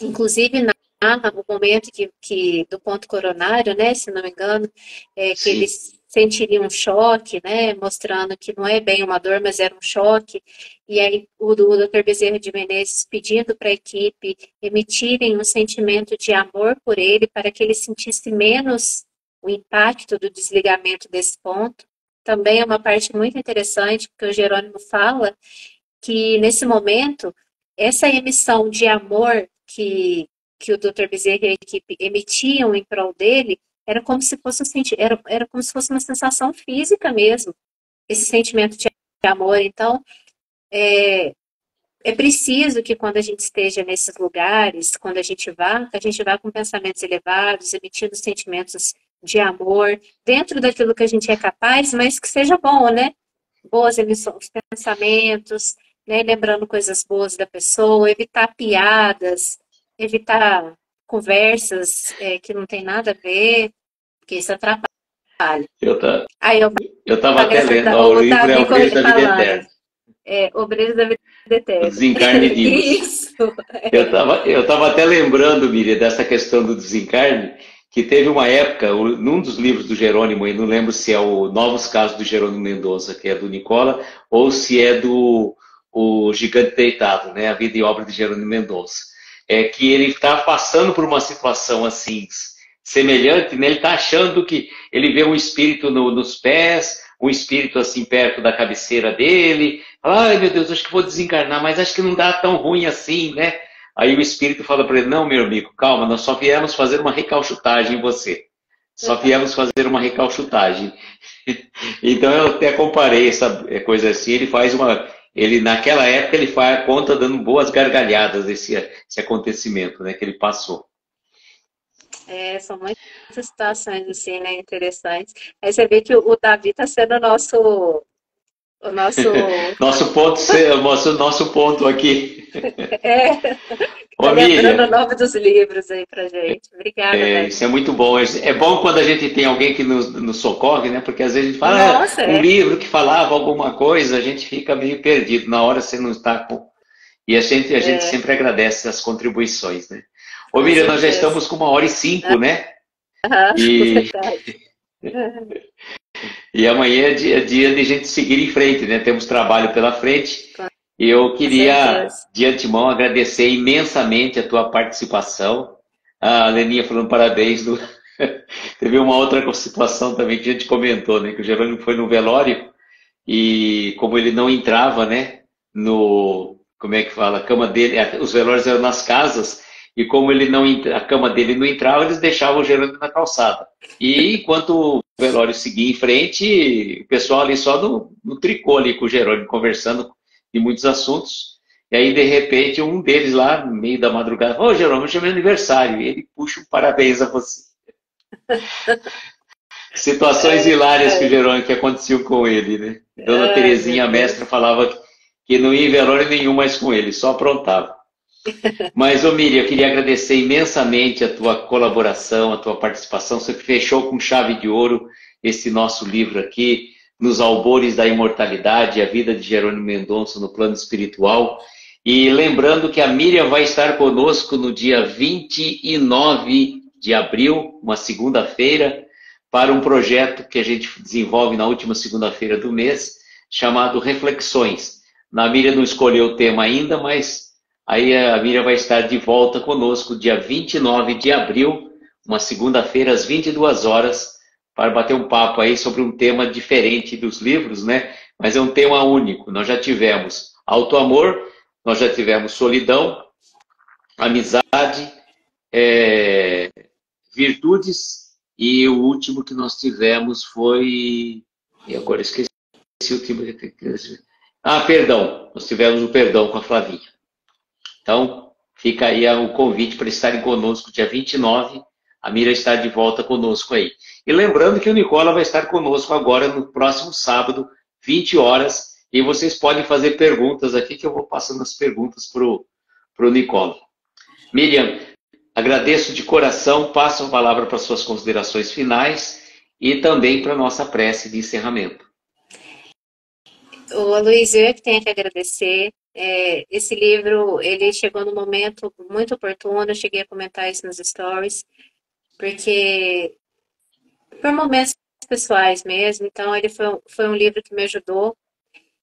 Inclusive, narra o momento que, que, do ponto coronário, né, se não me engano, é, que Sim. eles sentiriam um choque, né, mostrando que não é bem uma dor, mas era um choque. E aí o, o Dr. Bezerra de Menezes pedindo para a equipe emitirem um sentimento de amor por ele, para que ele sentisse menos o impacto do desligamento desse ponto também é uma parte muito interessante, porque o Jerônimo fala que nesse momento, essa emissão de amor que, que o Dr. Bezerra e a equipe emitiam em prol dele, era como se fosse um era, era como se fosse uma sensação física mesmo, esse sentimento de amor. Então, é, é preciso que quando a gente esteja nesses lugares, quando a gente vá, que a gente vá com pensamentos elevados, emitindo sentimentos de amor, dentro daquilo que a gente é capaz, mas que seja bom, né? Boas emissões, pensamentos, né? lembrando coisas boas da pessoa, evitar piadas, evitar conversas é, que não tem nada a ver, porque isso atrapalha. Eu tá, Aí eu, eu tava até lendo, o livro é o da Vida Eterna. é, Obreiros da Vida Eterna. Desencarne. Isso. Eu estava eu tava até lembrando, Miriam, dessa questão do desencarne, que teve uma época, num dos livros do Jerônimo, e não lembro se é o Novos Casos do Jerônimo Mendonça, que é do Nicola, ou se é do o Gigante Deitado, né, a vida e obra de Jerônimo Mendonça, é que ele está passando por uma situação assim, semelhante, né, ele está achando que ele vê um espírito no, nos pés, um espírito assim perto da cabeceira dele, ai meu Deus, acho que vou desencarnar, mas acho que não dá tão ruim assim, né? Aí o espírito fala para ele: Não, meu amigo, calma, nós só viemos fazer uma recalchutagem em você. Só viemos fazer uma recalchutagem. então eu até comparei essa coisa assim. Ele faz uma. Ele, naquela época, ele faz a conta dando boas gargalhadas desse esse acontecimento né, que ele passou. É, são muitas situações assim, né, interessantes. Aí você vê que o Davi está sendo nosso o nosso nosso ponto nosso nosso ponto aqui é tá lembrando o nome dos livros aí pra gente obrigada é, isso é muito bom é bom quando a gente tem alguém que nos, nos socorre né porque às vezes a gente fala Nossa, ah, um é. livro que falava alguma coisa a gente fica meio perdido na hora você não está com e a gente a é. gente sempre agradece as contribuições né Ô Miriam nós já estamos com uma hora e cinco ah. né ah, e E amanhã é dia, é dia de gente seguir em frente, né? Temos trabalho pela frente. E eu queria, de antemão, agradecer imensamente a tua participação. A Leninha falando parabéns. Do... Teve uma outra situação também que a gente comentou, né? Que o Jerônimo foi no velório e como ele não entrava, né? No, como é que fala? A cama dele, os velórios eram nas casas e como ele não a cama dele não entrava, eles deixavam o Jerônimo na calçada. E enquanto o velório seguia em frente, o pessoal ali só no, no tricô ali com o Jerônimo, conversando de muitos assuntos. E aí, de repente, um deles lá, no meio da madrugada, ô oh, Jerônimo, hoje é meu aniversário. E ele puxa um parabéns a você. Situações é, hilárias é. que o Jerônimo que aconteciam com ele, né? Dona é, Terezinha, a mestra, falava que não ia em velório nenhum mais com ele, só aprontava. Mas, ô Miriam, eu queria agradecer imensamente a tua colaboração, a tua participação. Você fechou com chave de ouro esse nosso livro aqui, Nos Albores da Imortalidade, a vida de Jerônimo Mendonça no plano espiritual. E lembrando que a Miriam vai estar conosco no dia 29 de abril, uma segunda-feira, para um projeto que a gente desenvolve na última segunda-feira do mês, chamado Reflexões. A Miriam não escolheu o tema ainda, mas Aí a Miriam vai estar de volta conosco dia 29 de abril, uma segunda-feira, às 22 horas, para bater um papo aí sobre um tema diferente dos livros, né? Mas é um tema único. Nós já tivemos auto-amor, nós já tivemos solidão, amizade, é, virtudes, e o último que nós tivemos foi. E agora esqueci o último. Ah, perdão. Nós tivemos o perdão com a Flavinha. Então, fica aí o convite para estarem conosco dia 29. A Mira está de volta conosco aí. E lembrando que o Nicola vai estar conosco agora no próximo sábado, 20 horas. E vocês podem fazer perguntas aqui, que eu vou passando as perguntas para o Nicola. Miriam, agradeço de coração, passo a palavra para suas considerações finais e também para a nossa prece de encerramento. O Luiz, eu que tenho que agradecer é, esse livro, ele chegou no momento muito oportuno, eu cheguei a comentar isso nos stories, porque por momentos pessoais mesmo, então ele foi, foi um livro que me ajudou.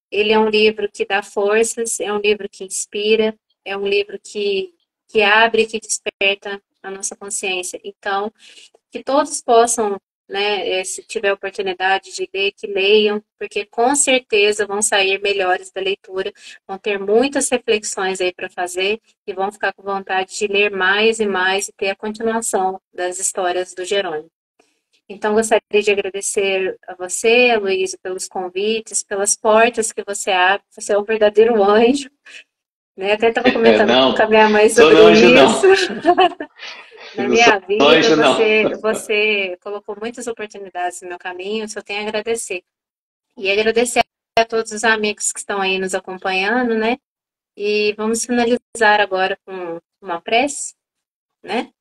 Ele é um livro que dá forças, é um livro que inspira, é um livro que, que abre, que desperta a nossa consciência. Então, que todos possam né, eh, se tiver oportunidade de ler, que leiam, porque com certeza vão sair melhores da leitura, vão ter muitas reflexões aí para fazer e vão ficar com vontade de ler mais e mais e ter a continuação das histórias do Jerônimo. Então, gostaria de agradecer a você, Luiz, pelos convites, pelas portas que você abre. Você é um verdadeiro anjo. Né? Até estava comentando não, com a minha mãe sobre isso. Não. Na minha vida, você, você colocou muitas oportunidades no meu caminho, só tenho a agradecer. E agradecer a todos os amigos que estão aí nos acompanhando, né? E vamos finalizar agora com uma prece, né?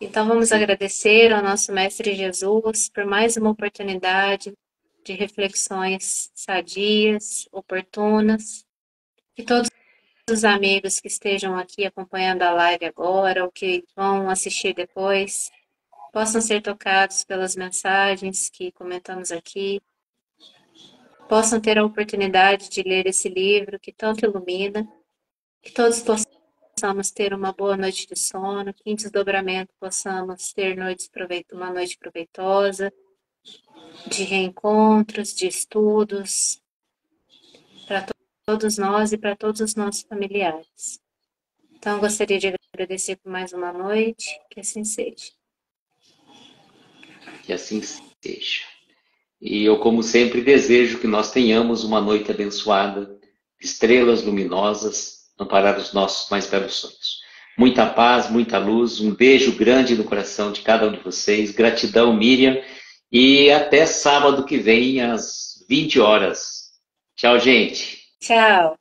Então vamos agradecer ao nosso Mestre Jesus por mais uma oportunidade de reflexões sadias, oportunas, que todos os amigos que estejam aqui acompanhando a live agora ou que vão assistir depois possam ser tocados pelas mensagens que comentamos aqui, possam ter a oportunidade de ler esse livro que tanto ilumina, que todos possamos ter uma boa noite de sono, que em desdobramento possamos ter noites uma noite proveitosa, de reencontros, de estudos, para todos nós e para todos os nossos familiares. Então, gostaria de agradecer por mais uma noite, que assim seja. Que assim seja. E eu, como sempre, desejo que nós tenhamos uma noite abençoada, estrelas luminosas, amparar os nossos mais belos sonhos. Muita paz, muita luz, um beijo grande no coração de cada um de vocês. Gratidão, Miriam. E até sábado que vem, às 20 horas. Tchau, gente. Tchau.